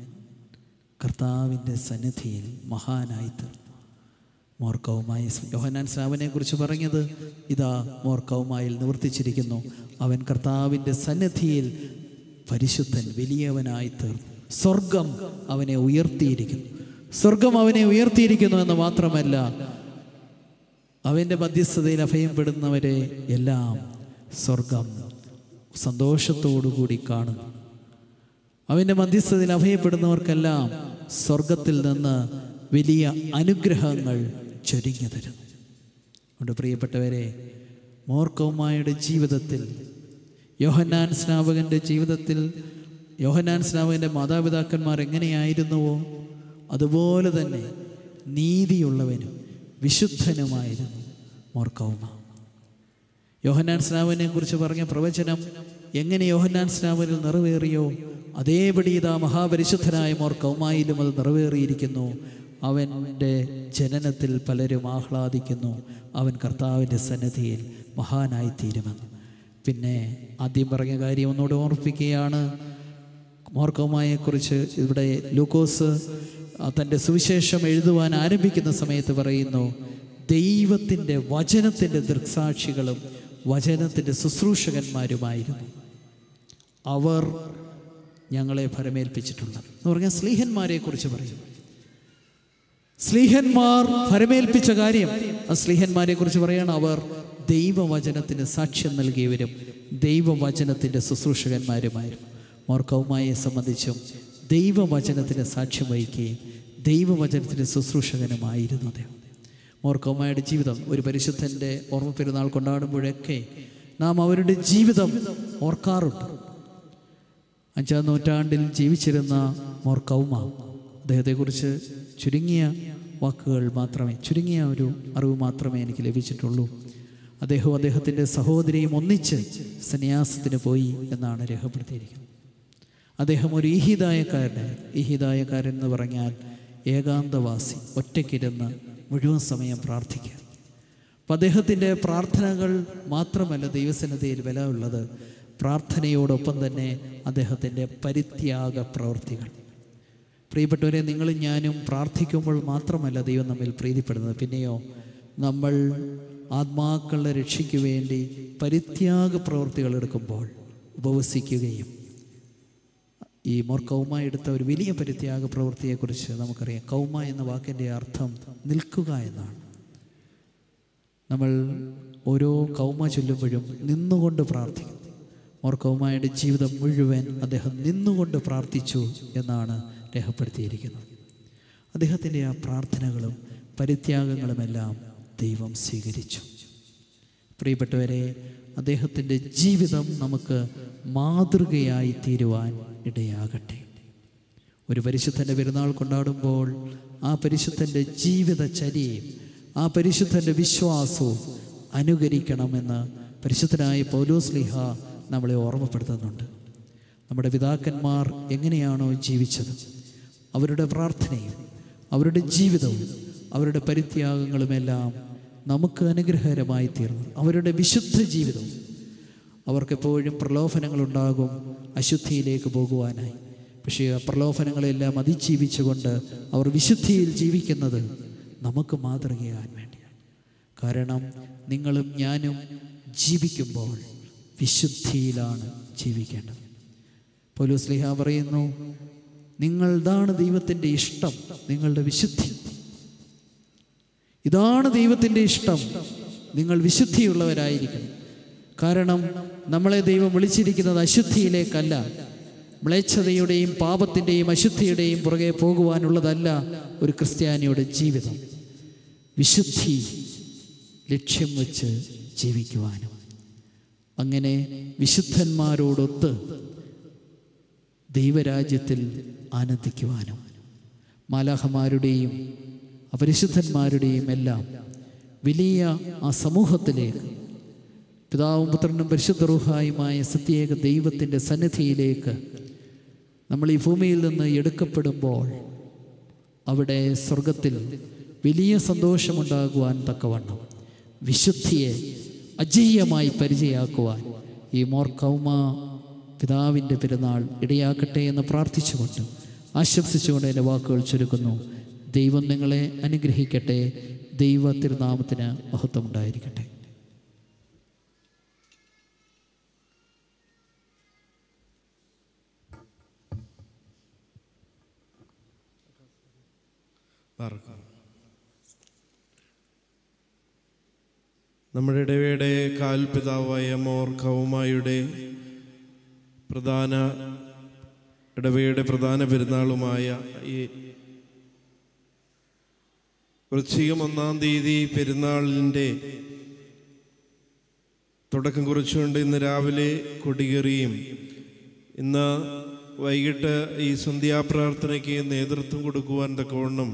കർത്താവിന്റെ സന്നിധിയിൽ മഹാനായി തീർന്നു മോർക്കവുമായി യോഹനാൻ സ്നാവനെ കുറിച്ച് പറഞ്ഞത് ഇതാ മോർക്കവുമായിൽ നിവർത്തിച്ചിരിക്കുന്നു. അവൻ കർത്താവിന്റെ സന്നിധിയിൽ പരിശുദ്ധൻ വലിയവനായി തീർന്നു. സ്വർഗം അവനെ ഉയർത്തിയിരിക്കുന്നു. സ്വർഗം അവനെ ഉയർത്തിയിരിക്കുന്നു എന്ന് മാത്രമല്ല അവന്റെ മധ്യസ്ഥതയിൽ അഭയപ്പെടുന്നവരെ എല്ലാം സ്വർഗം സന്തോഷത്തോടുകൂടി കാണുന്നു. അവന്റെ മധ്യസ്ഥതയിൽ അഭയപ്പെടുന്നവർക്കെല്ലാം സ്വർഗത്തിൽ നിന്ന് വലിയ അനുഗ്രഹങ്ങൾ ചൊരിഞ്ഞു തരുന്നു. അതുകൊണ്ട് പ്രിയപ്പെട്ടവരെ മോർക്കോമായുടെ ജീവിതത്തിൽ യോഹന്നാൻ സ്നാപകന്റെ ജീവിതത്തിൽ യോഹന്നാൻ സ്നാപകന്റെ മാതാപിതാക്കന്മാർ എങ്ങനെയായിരുന്നുവോ അതുപോലെ തന്നെ നീതിയുള്ളവനും വിശുദ്ധനുമായിരുന്നു മോർക്കോമ യോഹന്നാൻ സ്നാപനെ കുറിച്ച് പറഞ്ഞ പ്രവചനം എങ്ങനെ യോഹന്നാൻ സ്നാപനിൽ നിറവേറിയോ? അതേപടി ഇതാ മഹാപരിശുദ്ധനായ മോർ കൗമായിലും അത് നിറവേറിയിരിക്കുന്നു. അവന്റെ ജനനത്തിൽ പലരും ആഹ്ലാദിക്കുന്നു. അവൻ കർത്താവിന്റെ സന്നദ്ധിയിൽ മഹാനായിത്തീരുമെന്ന്. പിന്നെ ആദ്യം പറഞ്ഞ കാര്യം ഒന്നുകൂടെ ഓർപ്പിക്കുകയാണ്. മോർക്കവുമായെക്കുറിച്ച് ഇവിടെ ലൂക്കോസ് തന്റെ സുവിശേഷം എഴുതുവാൻ ആരംഭിക്കുന്ന സമയത്ത് പറയുന്നു ദൈവത്തിന്റെ വചനത്തിന്റെ ദൃക്സാക്ഷികളും വചനത്തിന്റെ ശുശ്രൂഷകന്മാരുമായിരുന്നു. അവർ ഞങ്ങളെ ഫരമേൽപ്പിച്ചിട്ടുണ്ട് എന്ന് പറഞ്ഞാൽ സ്ലീഹന്മാരെ കുറിച്ച് പറയും. സ്ലീഹന്മാർ ഫരമേൽപ്പിച്ച കാര്യം ആ സ്ലീഹന്മാരെ കുറിച്ച് പറയാണ് അവർ ദൈവവചനത്തിന് സാക്ഷ്യം നൽകിയവരും ദൈവവചനത്തിന്റെ ശുശ്രൂഷകന്മാരുമായിരുന്നു. മോർക്കവുമായെ സംബന്ധിച്ചും ദൈവവചനത്തിന് സാക്ഷ്യം വഹിക്കുകയും ദൈവവചനത്തിന്റെ ശുശ്രൂഷകനുമായിരുന്നു അദ്ദേഹം. മോർക്കവുമായുടെ ജീവിതം ഒരു പരിശുദ്ധന്റെ ഓർമ്മ പെരുന്നാൾ കൊണ്ടാടുമ്പോഴൊക്കെ നാം അവരുടെ ജീവിതം ഓർക്കാറുണ്ട്. അഞ്ചാം നൂറ്റാണ്ടിൽ ജീവിച്ചിരുന്ന മോർ കൗമ. അദ്ദേഹത്തെക്കുറിച്ച് ചുരുങ്ങിയ വാക്കുകൾ മാത്രമേ ചുരുങ്ങിയ ഒരു അറിവ് മാത്രമേ എനിക്ക് ലഭിച്ചിട്ടുള്ളൂ. അദ്ദേഹവും അദ്ദേഹത്തിന്റെ സഹോദരിയും ഒന്നിച്ച് സന്യാസത്തിന് പോയി എന്നാണ് രേഖപ്പെടുത്തിയിരിക്കുന്നത്. അദ്ദേഹം ഒരു ഈഹിതായക്കാരനായി ഈഹിതായക്കാരൻ എന്ന് പറഞ്ഞാൽ ഏകാന്തവാസി ഒറ്റയ്ക്കിരുന്ന് മുഴുവൻ സമയം പ്രാർത്ഥിക്കുക. അപ്പം അദ്ദേഹത്തിന്റെ പ്രാർത്ഥനകൾ മാത്രമല്ല ദൈവസന്നദ്ധയിൽ വില ഉള്ളത് പ്രാർത്ഥനയോടൊപ്പം തന്നെ അദ്ദേഹത്തിന്റെ പരിത്യാഗ പ്രവൃത്തികൾ. പ്രിയപ്പെട്ടവരെ നിങ്ങളും ഞാനും പ്രാർത്ഥിക്കുമ്പോൾ മാത്രമല്ല ദൈവം നമ്മിൽ പ്രീതിപ്പെടുന്നത്. പിന്നെയോ നമ്മൾ ആത്മാക്കളുടെ രക്ഷയ്ക്ക് വേണ്ടി പരിത്യാഗ പ്രവൃത്തികൾ എടുക്കുമ്പോൾ ഉപവസിക്കുകയും ഈ മോർ കൗമ എടുത്ത ഒരു വലിയ പരിത്യാഗ പ്രവൃത്തിയെക്കുറിച്ച് നമുക്കറിയാം. കൗമ എന്ന വാക്കിന്റെ അർത്ഥം നിൽക്കുക എന്നാണ്. നമ്മൾ ഓരോ കൗമ ചൊല്ലുമ്പോഴും നിന്നുകൊണ്ട് പ്രാർത്ഥിക്കും മോർ ജീവിതം മുഴുവൻ അദ്ദേഹം നിന്നുകൊണ്ട് പ്രാർത്ഥിച്ചു എന്നാണ് രേഖപ്പെടുത്തിയിരിക്കുന്നത്. അദ്ദേഹത്തിന്റെ ആ പ്രാർത്ഥനകളും പരിത്യാഗങ്ങളുമെല്ലാം ദൈവം സ്വീകരിച്ചു. പ്രിയപ്പെട്ടവരെ അദ്ദേഹത്തിന്റെ ജീവിതം നമുക്ക് മാതൃകയായി തീരുവാൻ ഇടയാകട്ടെ. ഒരു പരിശുദ്ധന്റെ പെരുന്നാൾ കൊണ്ടാടുമ്പോൾ ആ പരിശുദ്ധന്റെ ജീവിതചര്യയും ആ പരിശുദ്ധന്റെ വിശ്വാസവും അനുകരിക്കണമെന്ന് പരിശുദ്ധനായ പൗലോസ്ലിഹ നമ്മളെ ഓർമ്മപ്പെടുത്തുന്നുണ്ട്. നമ്മുടെ പിതാക്കന്മാർ എങ്ങനെയാണോ ജീവിച്ചത്? അവരുടെ പ്രാർത്ഥനയും അവരുടെ ജീവിതവും അവരുടെ പരിത്യാഗങ്ങളുമെല്ലാം നമുക്ക് അനുഗ്രഹകരമായി തീർന്നു. അവരുടെ വിശുദ്ധ ജീവിതവും. അവർക്കെപ്പോഴും പ്രലോഭനങ്ങളുണ്ടാകും അശുദ്ധിയിലേക്ക് പോകുവാനായി. പക്ഷേ ആ പ്രലോഭനങ്ങളെല്ലാം അതിജീവിച്ചുകൊണ്ട് അവർ വിശുദ്ധിയിൽ ജീവിക്കുന്നത് നമുക്ക് മാതൃകയാകാൻ വേണ്ടിയാണ്. കാരണം നിങ്ങളും ഞാനും ജീവിക്കുമ്പോൾ വിശുദ്ധിയിലാണ് ജീവിക്കേണ്ടത്. പോലീസ് പറയുന്നു നിങ്ങളതാണ് ദൈവത്തിന്റെ ഇഷ്ടം നിങ്ങളുടെ വിശുദ്ധി. ഇതാണ് ദൈവത്തിന്റെ ഇഷ്ടം നിങ്ങൾ വിശുദ്ധിയുള്ളവരായിരിക്കണം. കാരണം നമ്മളെ ദൈവം വിളിച്ചിരിക്കുന്നത് അശുദ്ധിയിലേക്കല്ല. മ്ലേച്ഛതയുടെയും പാപത്തിന്റെയും അശുദ്ധിയുടെയും പുറകെ പോകുവാനുള്ളതല്ല ഒരു ക്രിസ്ത്യാനിയുടെ ജീവിതം. വിശുദ്ധി ലക്ഷ്യം വെച്ച് ജീവിക്കുവാനും അങ്ങനെ വിശുദ്ധന്മാരോടൊത്ത് ദൈവരാജ്യത്തിൽ ആനന്ദിക്കുവാനും മാലാഹമാരുടെയും അപരിശുദ്ധന്മാരുടെയും എല്ലാം വലിയ ആ സമൂഹത്തിലേക്ക് പിതാവും പുത്രനും പരിശുദ്ധ റൂഹായുമായ സത്യേക ദൈവത്തിന്റെ സന്നിധിയിലേക്ക് നമ്മൾ ഈ ഭൂമിയിൽ നിന്ന് എടുക്കപ്പെടുമ്പോൾ അവിടെ സ്വർഗത്തിൽ വലിയ സന്തോഷമുണ്ടാകുവാൻ തക്കവണ്ണം വിശുദ്ധിയെ അജയ്യമായി പരിചയമാക്കുവാൻ ഈ മോർ കൗമ പിതാവിന്റെ പെരുന്നാൾ ഇടയാക്കട്ടെ എന്ന് പ്രാർത്ഥിച്ചുകൊണ്ട് ആശംസിച്ചുകൊണ്ട് എന്റെ വാക്കുകൾ ചുരുക്കുന്നു. ദൈവം നിങ്ങളെ അനുഗ്രഹിക്കട്ടെ. ദൈവ തിരുനാമത്തിന് മഹത്വം ഉണ്ടായിരിക്കട്ടെ നമ്മുടെ ഇടവയുടെ കാൽപിതാവായ മോർ കൗമായുടെ പ്രധാന ഇടവയുടെ പ്രധാന പെരുന്നാളുമായ ഈ വൃശ്ചികം ഒന്നാം തീയതി പെരുന്നാളിന്റെ തുടക്കം കുറിച്ചുകൊണ്ട് ഇന്ന് രാവിലെ കൊടികേറിയും. ഇന്ന് വൈകിട്ട് ഈ സന്ധ്യാപ്രാർത്ഥനയ്ക്ക് നേതൃത്വം കൊടുക്കുവാൻ തക്കവണ്ണം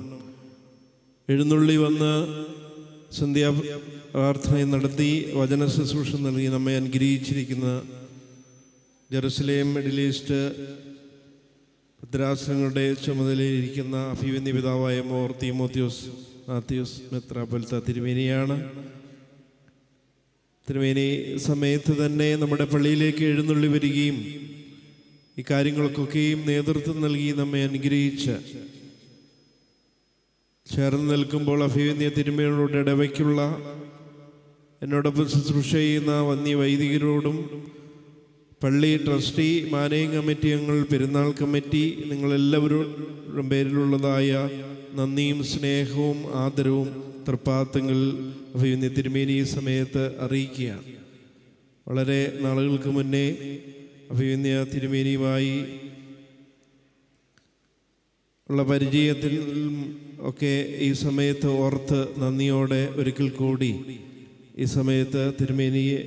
എഴുന്നള്ളി വന്ന് സന്ധ്യാ പ്രാർത്ഥന നടത്തി വചന ശുശ്രൂഷ നൽകി നമ്മെ അനുഗ്രഹിച്ചിരിക്കുന്ന ജെറുസലേം മിഡിൽ ഈസ്റ്റ് ഭദ്രാസനങ്ങളുടെ ചുമതലയിലിരിക്കുന്ന അഭിവന്യ പിതാവായ മോർ തീമോത്യോസ് മാത്യൂസ് മെത്രാപൊലിത്ത തിരുമേനിയാണ്. തിരുമേനി സമയത്ത് തന്നെ നമ്മുടെ പള്ളിയിലേക്ക് എഴുന്നള്ളി വരികയും ഇക്കാര്യങ്ങൾക്കൊക്കെയും കാര്യങ്ങൾക്കൊക്കെയും നേതൃത്വം നൽകി നമ്മെ അനുഗ്രഹിച്ച് ചേർന്ന് നിൽക്കുമ്പോൾ അഭിവന്യ തിരുമേനിയുടെ ഇടവയ്ക്കുള്ള എന്നോടൊപ്പം ശുശ്രൂഷ ചെയ്യുന്ന വന്യ വൈദികരോടും പള്ളി ട്രസ്റ്റി മാനേജിംഗ് കമ്മിറ്റി അംഗങ്ങൾ പെരുന്നാൾ കമ്മിറ്റി നിങ്ങളെല്ലാവരും പേരിലുള്ളതായ നന്ദിയും സ്നേഹവും ആദരവും തൃപ്പാത്തങ്ങൾ അഭിവന്യ തിരുമേനി സമയത്ത് അറിയിക്കുകയാണ്. വളരെ നാളുകൾക്ക് മുന്നേ അഭിവന്യ തിരുമേനിയുമായി ഉള്ള പരിചയത്തിൽ ഒക്കെ ഈ സമയത്ത് ഓർത്ത് നന്ദിയോടെ ഒരിക്കൽ കൂടി ഈ സമയത്ത് തിരുമേനിയെ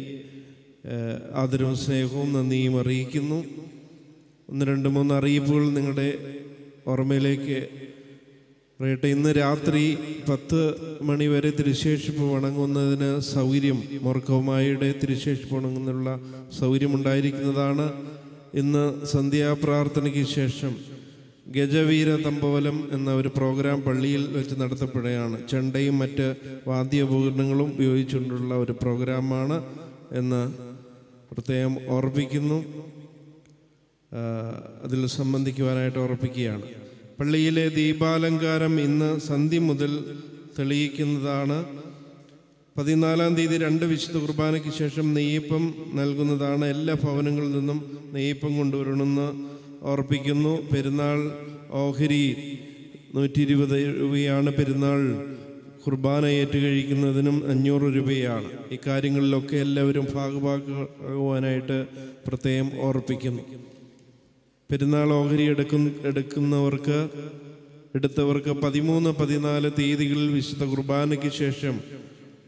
ആദരവും സ്നേഹവും നന്ദിയും അറിയിക്കുന്നു. ഒന്ന് രണ്ട് മൂന്ന് അറിയിപ്പുകൾ നിങ്ങളുടെ ഓർമ്മയിലേക്ക് പറയട്ടെ ഇന്ന് രാത്രി പത്ത് മണി വരെ തിരുശേഷിപ്പ് വണങ്ങുന്നതിന് സൗകര്യം മോർക്കോമായുടെ തിരുശേഷിപ്പ് വണങ്ങുന്നതിനുള്ള സൗകര്യം ഉണ്ടായിരിക്കുന്നതാണ് ഇന്ന് സന്ധ്യാപ്രാർത്ഥനയ്ക്ക് ശേഷം ഗജവീര തമ്പവലം എന്ന ഒരു പ്രോഗ്രാം പള്ളിയിൽ വെച്ച് നടത്തപ്പെടുകയാണ്. ചെണ്ടയും മറ്റ് വാദ്യോപകരണങ്ങളും ഉപയോഗിച്ചുകൊണ്ടുള്ള ഒരു പ്രോഗ്രാമാണ് എന്ന് പ്രത്യേകം ഓർപ്പിക്കുന്നു. അതിൽ സംബന്ധിക്കുവാനായിട്ട് ഓർപ്പിക്കുകയാണ്. പള്ളിയിലെ ദീപാലങ്കാരം ഇന്ന് സന്ധി മുതൽ തെളിയിക്കുന്നതാണ്. പതിനാലാം തീയതി രണ്ട് വിശുദ്ധ കുർബാനയ്ക്ക് ശേഷം നെയ്യപ്പം നൽകുന്നതാണ്. എല്ലാ ഭവനങ്ങളിൽ നിന്നും നെയ്യപ്പം കൊണ്ടുവരണമെന്ന് ഓർപ്പിക്കുന്നു. പെരുന്നാൾ ഓഹരി നൂറ്റി ഇരുപത് രൂപയാണ് പെരുന്നാൾ കുർബാന ഏറ്റുകഴിക്കുന്നതിനും അഞ്ഞൂറ് രൂപയാണ്. ഇക്കാര്യങ്ങളിലൊക്കെ എല്ലാവരും ഭാഗഭാഗമാകുവാനായിട്ട് പ്രത്യേകം ഓർപ്പിക്കുന്നു. പെരുന്നാൾ ഓഹരി എടുക്കുന്ന എടുക്കുന്നവർക്ക് എടുത്തവർക്ക് പതിമൂന്ന് പതിനാല് തീയതികളിൽ വിശുദ്ധ കുർബാനയ്ക്ക് ശേഷം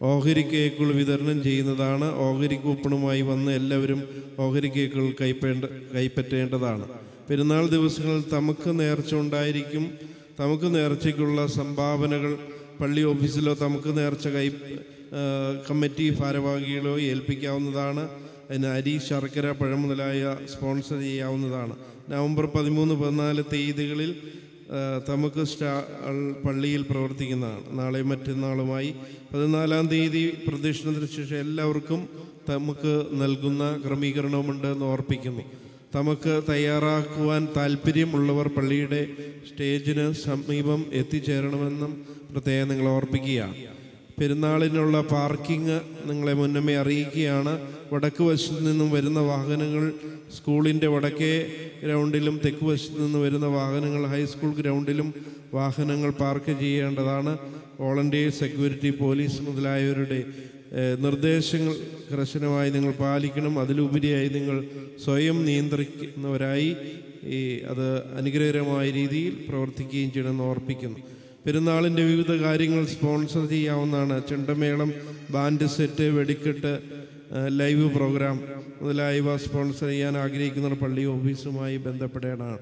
ഓഹരി കേക്കുകൾ വിതരണം ചെയ്യുന്നതാണ്. ഓഹരി കൂപ്പണുമായി വന്ന് എല്ലാവരും ഓഹരി കേക്കുകൾ കൈപ്പേണ്ട കൈപ്പറ്റേണ്ടതാണ്. പെരുന്നാൾ ദിവസങ്ങളിൽ തമക്ക് നേർച്ച ഉണ്ടായിരിക്കും. തമക്ക് നേർച്ചയ്ക്കുള്ള സംഭാവനകൾ പള്ളി ഓഫീസിലോ തമക്ക് നേർച്ച കൈ കമ്മിറ്റി ഭാരവാഹികളോ ഏൽപ്പിക്കാവുന്നതാണ്. അതിന് അരി ശർക്കര പഴം മുതലായ സ്പോൺസർ ചെയ്യാവുന്നതാണ്. നവംബർ പതിമൂന്ന് പതിനാല് തീയതികളിൽ തമക്ക് സ്റ്റാ പള്ളിയിൽ പ്രവർത്തിക്കുന്നതാണ്. നാളെ മറ്റന്നാളുമായി പതിനാലാം തീയതി പ്രദക്ഷിണത്തിന് ശേഷം എല്ലാവർക്കും തമക്ക് നൽകുന്ന ക്രമീകരണമുണ്ട് എന്ന് ഓർപ്പിക്കുന്നു. തമക്ക് തയ്യാറാക്കുവാൻ താല്പര്യമുള്ളവർ പള്ളിയുടെ സ്റ്റേജിന് സമീപം എത്തിച്ചേരണമെന്നും പ്രത്യേകം നിങ്ങൾ ഓർപ്പിക്കുക. പെരുന്നാളിനുള്ള പാർക്കിംഗ് നിങ്ങളെ മുന്നമേ അറിയിക്കുകയാണ്. വടക്ക് വശത്ത് നിന്നും വരുന്ന വാഹനങ്ങൾ സ്കൂളിന്റെ വടക്കേ ഗ്രൗണ്ടിലും തെക്ക് വശത്ത് നിന്ന് വരുന്ന വാഹനങ്ങൾ ഹൈസ്കൂൾ ഗ്രൗണ്ടിലും വാഹനങ്ങൾ പാർക്ക് ചെയ്യേണ്ടതാണ്. വോളണ്ടിയേഴ്സ് സെക്യൂരിറ്റി പോലീസ് മുതലായവരുടെ നിർദ്ദേശങ്ങൾ കർശനമായി നിങ്ങൾ പാലിക്കണം. അതിലുപരിയായി നിങ്ങൾ സ്വയം നിയന്ത്രിക്കുന്നവരായി ഈ അത് അനുഗ്രഹകരമായ രീതിയിൽ പ്രവർത്തിക്കുകയും ചെയ്യണമെന്ന് ഓർപ്പിക്കുന്നു. പെരുന്നാളിന്റെ വിവിധ കാര്യങ്ങൾ സ്പോൺസർ ചെയ്യാവുന്നതാണ്. ചെണ്ടമേളം ബാൻഡ് സെറ്റ് വെടിക്കെട്ട് ലൈവ് പ്രോഗ്രാം മുതലായവ സ്പോൺസർ ചെയ്യാൻ ആഗ്രഹിക്കുന്നവർ പള്ളി ഓഫീസുമായി ബന്ധപ്പെടേണ്ടതാണ്.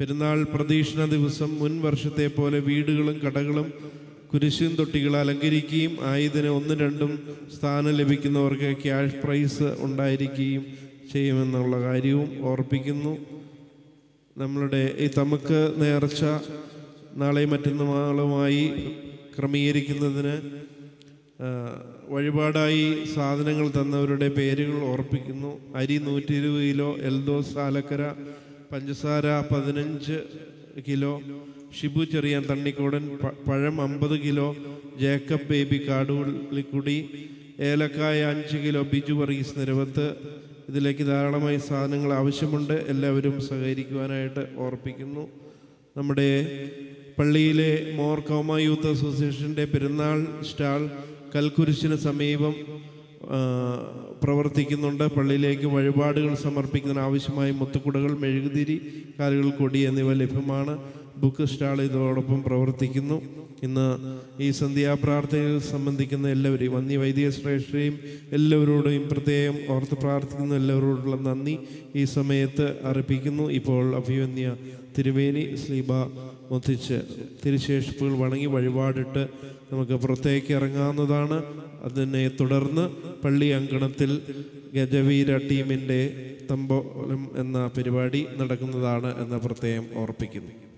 പെരുന്നാൾ പ്രതീക്ഷണ ദിവസം മുൻ വർഷത്തെ പോലെ വീടുകളും കടകളും കുരിശും തൊട്ടികൾ അലങ്കരിക്കുകയും ആയതിന് ഒന്നും രണ്ടും സ്ഥാനം ലഭിക്കുന്നവർക്ക് ക്യാഷ് പ്രൈസ് ഉണ്ടായിരിക്കുകയും ചെയ്യുമെന്നുള്ള കാര്യവും ഓർപ്പിക്കുന്നു. നമ്മളുടെ ഈ തമക്ക് നേർച്ച നാളെ മറ്റന്നാളുമായി ക്രമീകരിക്കുന്നതിന് വഴിപാടായി സാധനങ്ങൾ തന്നവരുടെ പേരുകൾ ഓർപ്പിക്കുന്നു. അരി നൂറ്റി ഇരുപത് കിലോ എൽദോസ് ആലക്കര പഞ്ചസാര പതിനഞ്ച് കിലോ ഷിബു ചെറിയാൻ തണ്ണിക്കോടൻ പഴം അമ്പത് കിലോ ജേക്കബ് ബേബി കാടുള്ളിക്കുടി ഏലക്കായ അഞ്ച് കിലോ ബിജു വർഗീസ് നിരവത്ത്. ഇതിലേക്ക് ധാരാളമായി സാധനങ്ങൾ ആവശ്യമുണ്ട്. എല്ലാവരും സഹകരിക്കുവാനായിട്ട് ഓർപ്പിക്കുന്നു. നമ്മുടെ പള്ളിയിലെ മോർ കോമ യൂത്ത് അസോസിയേഷന്റെ പെരുന്നാൾ സ്റ്റാൾ കൽക്കുരിശിന് സമീപം പ്രവർത്തിക്കുന്നുണ്ട്. പള്ളിയിലേക്ക് വഴിപാടുകൾ സമർപ്പിക്കുന്നതിന് ആവശ്യമായ മുത്തുക്കുടകൾ മെഴുകുതിരി കാലുകൾ കൊടി എന്നിവ ലഭ്യമാണ്. ബുക്ക് സ്റ്റാൾ ഇതോടൊപ്പം പ്രവർത്തിക്കുന്നു. ഇന്ന് ഈ സന്ധ്യാപ്രാർത്ഥനയിൽ സംബന്ധിക്കുന്ന എല്ലാവരെയും വന്യ വൈദിക ശ്രേഷ്ഠരെയും എല്ലാവരോടും പ്രത്യേകം ഓർത്ത് പ്രാർത്ഥിക്കുന്ന. എല്ലാവരോടുള്ള നന്ദി ഈ സമയത്ത് അർപ്പിക്കുന്നു. ഇപ്പോൾ അഭിവന്യ തിരുവേനി ശ്രീബ മൊത്തിച്ച് തിരുശേഷിപ്പുകൾ വണങ്ങി വഴിപാടിട്ട് നമുക്ക് പുറത്തേക്ക് ഇറങ്ങാവുന്നതാണ്. അതിനെ തുടർന്ന് പള്ളി അങ്കണത്തിൽ ഗജവീര ടീമിന്റെ തമ്പോലം എന്ന പരിപാടി നടക്കുന്നതാണ് എന്ന് പ്രത്യേകം ഓർപ്പിക്കുന്നു.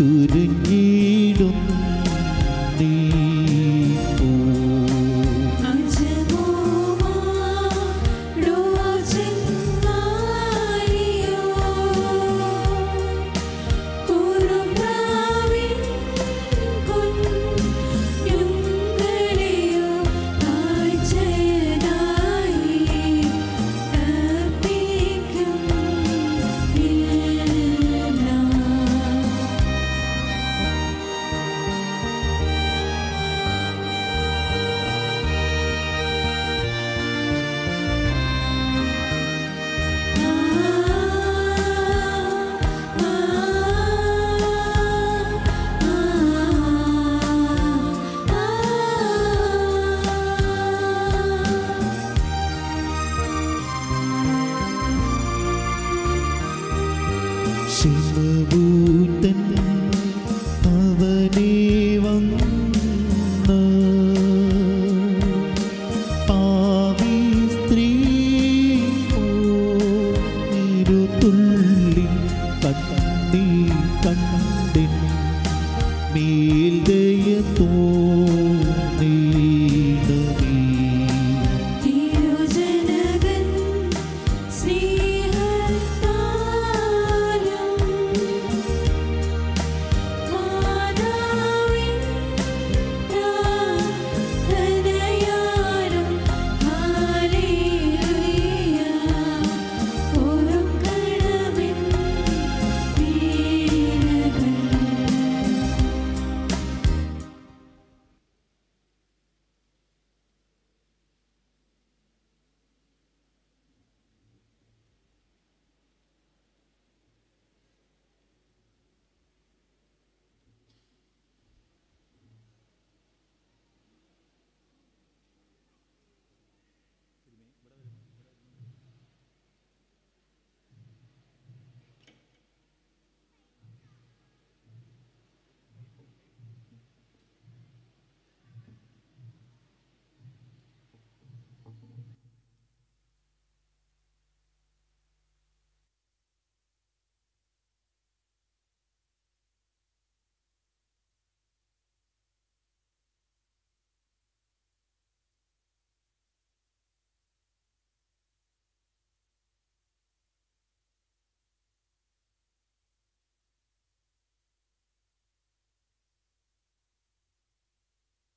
to the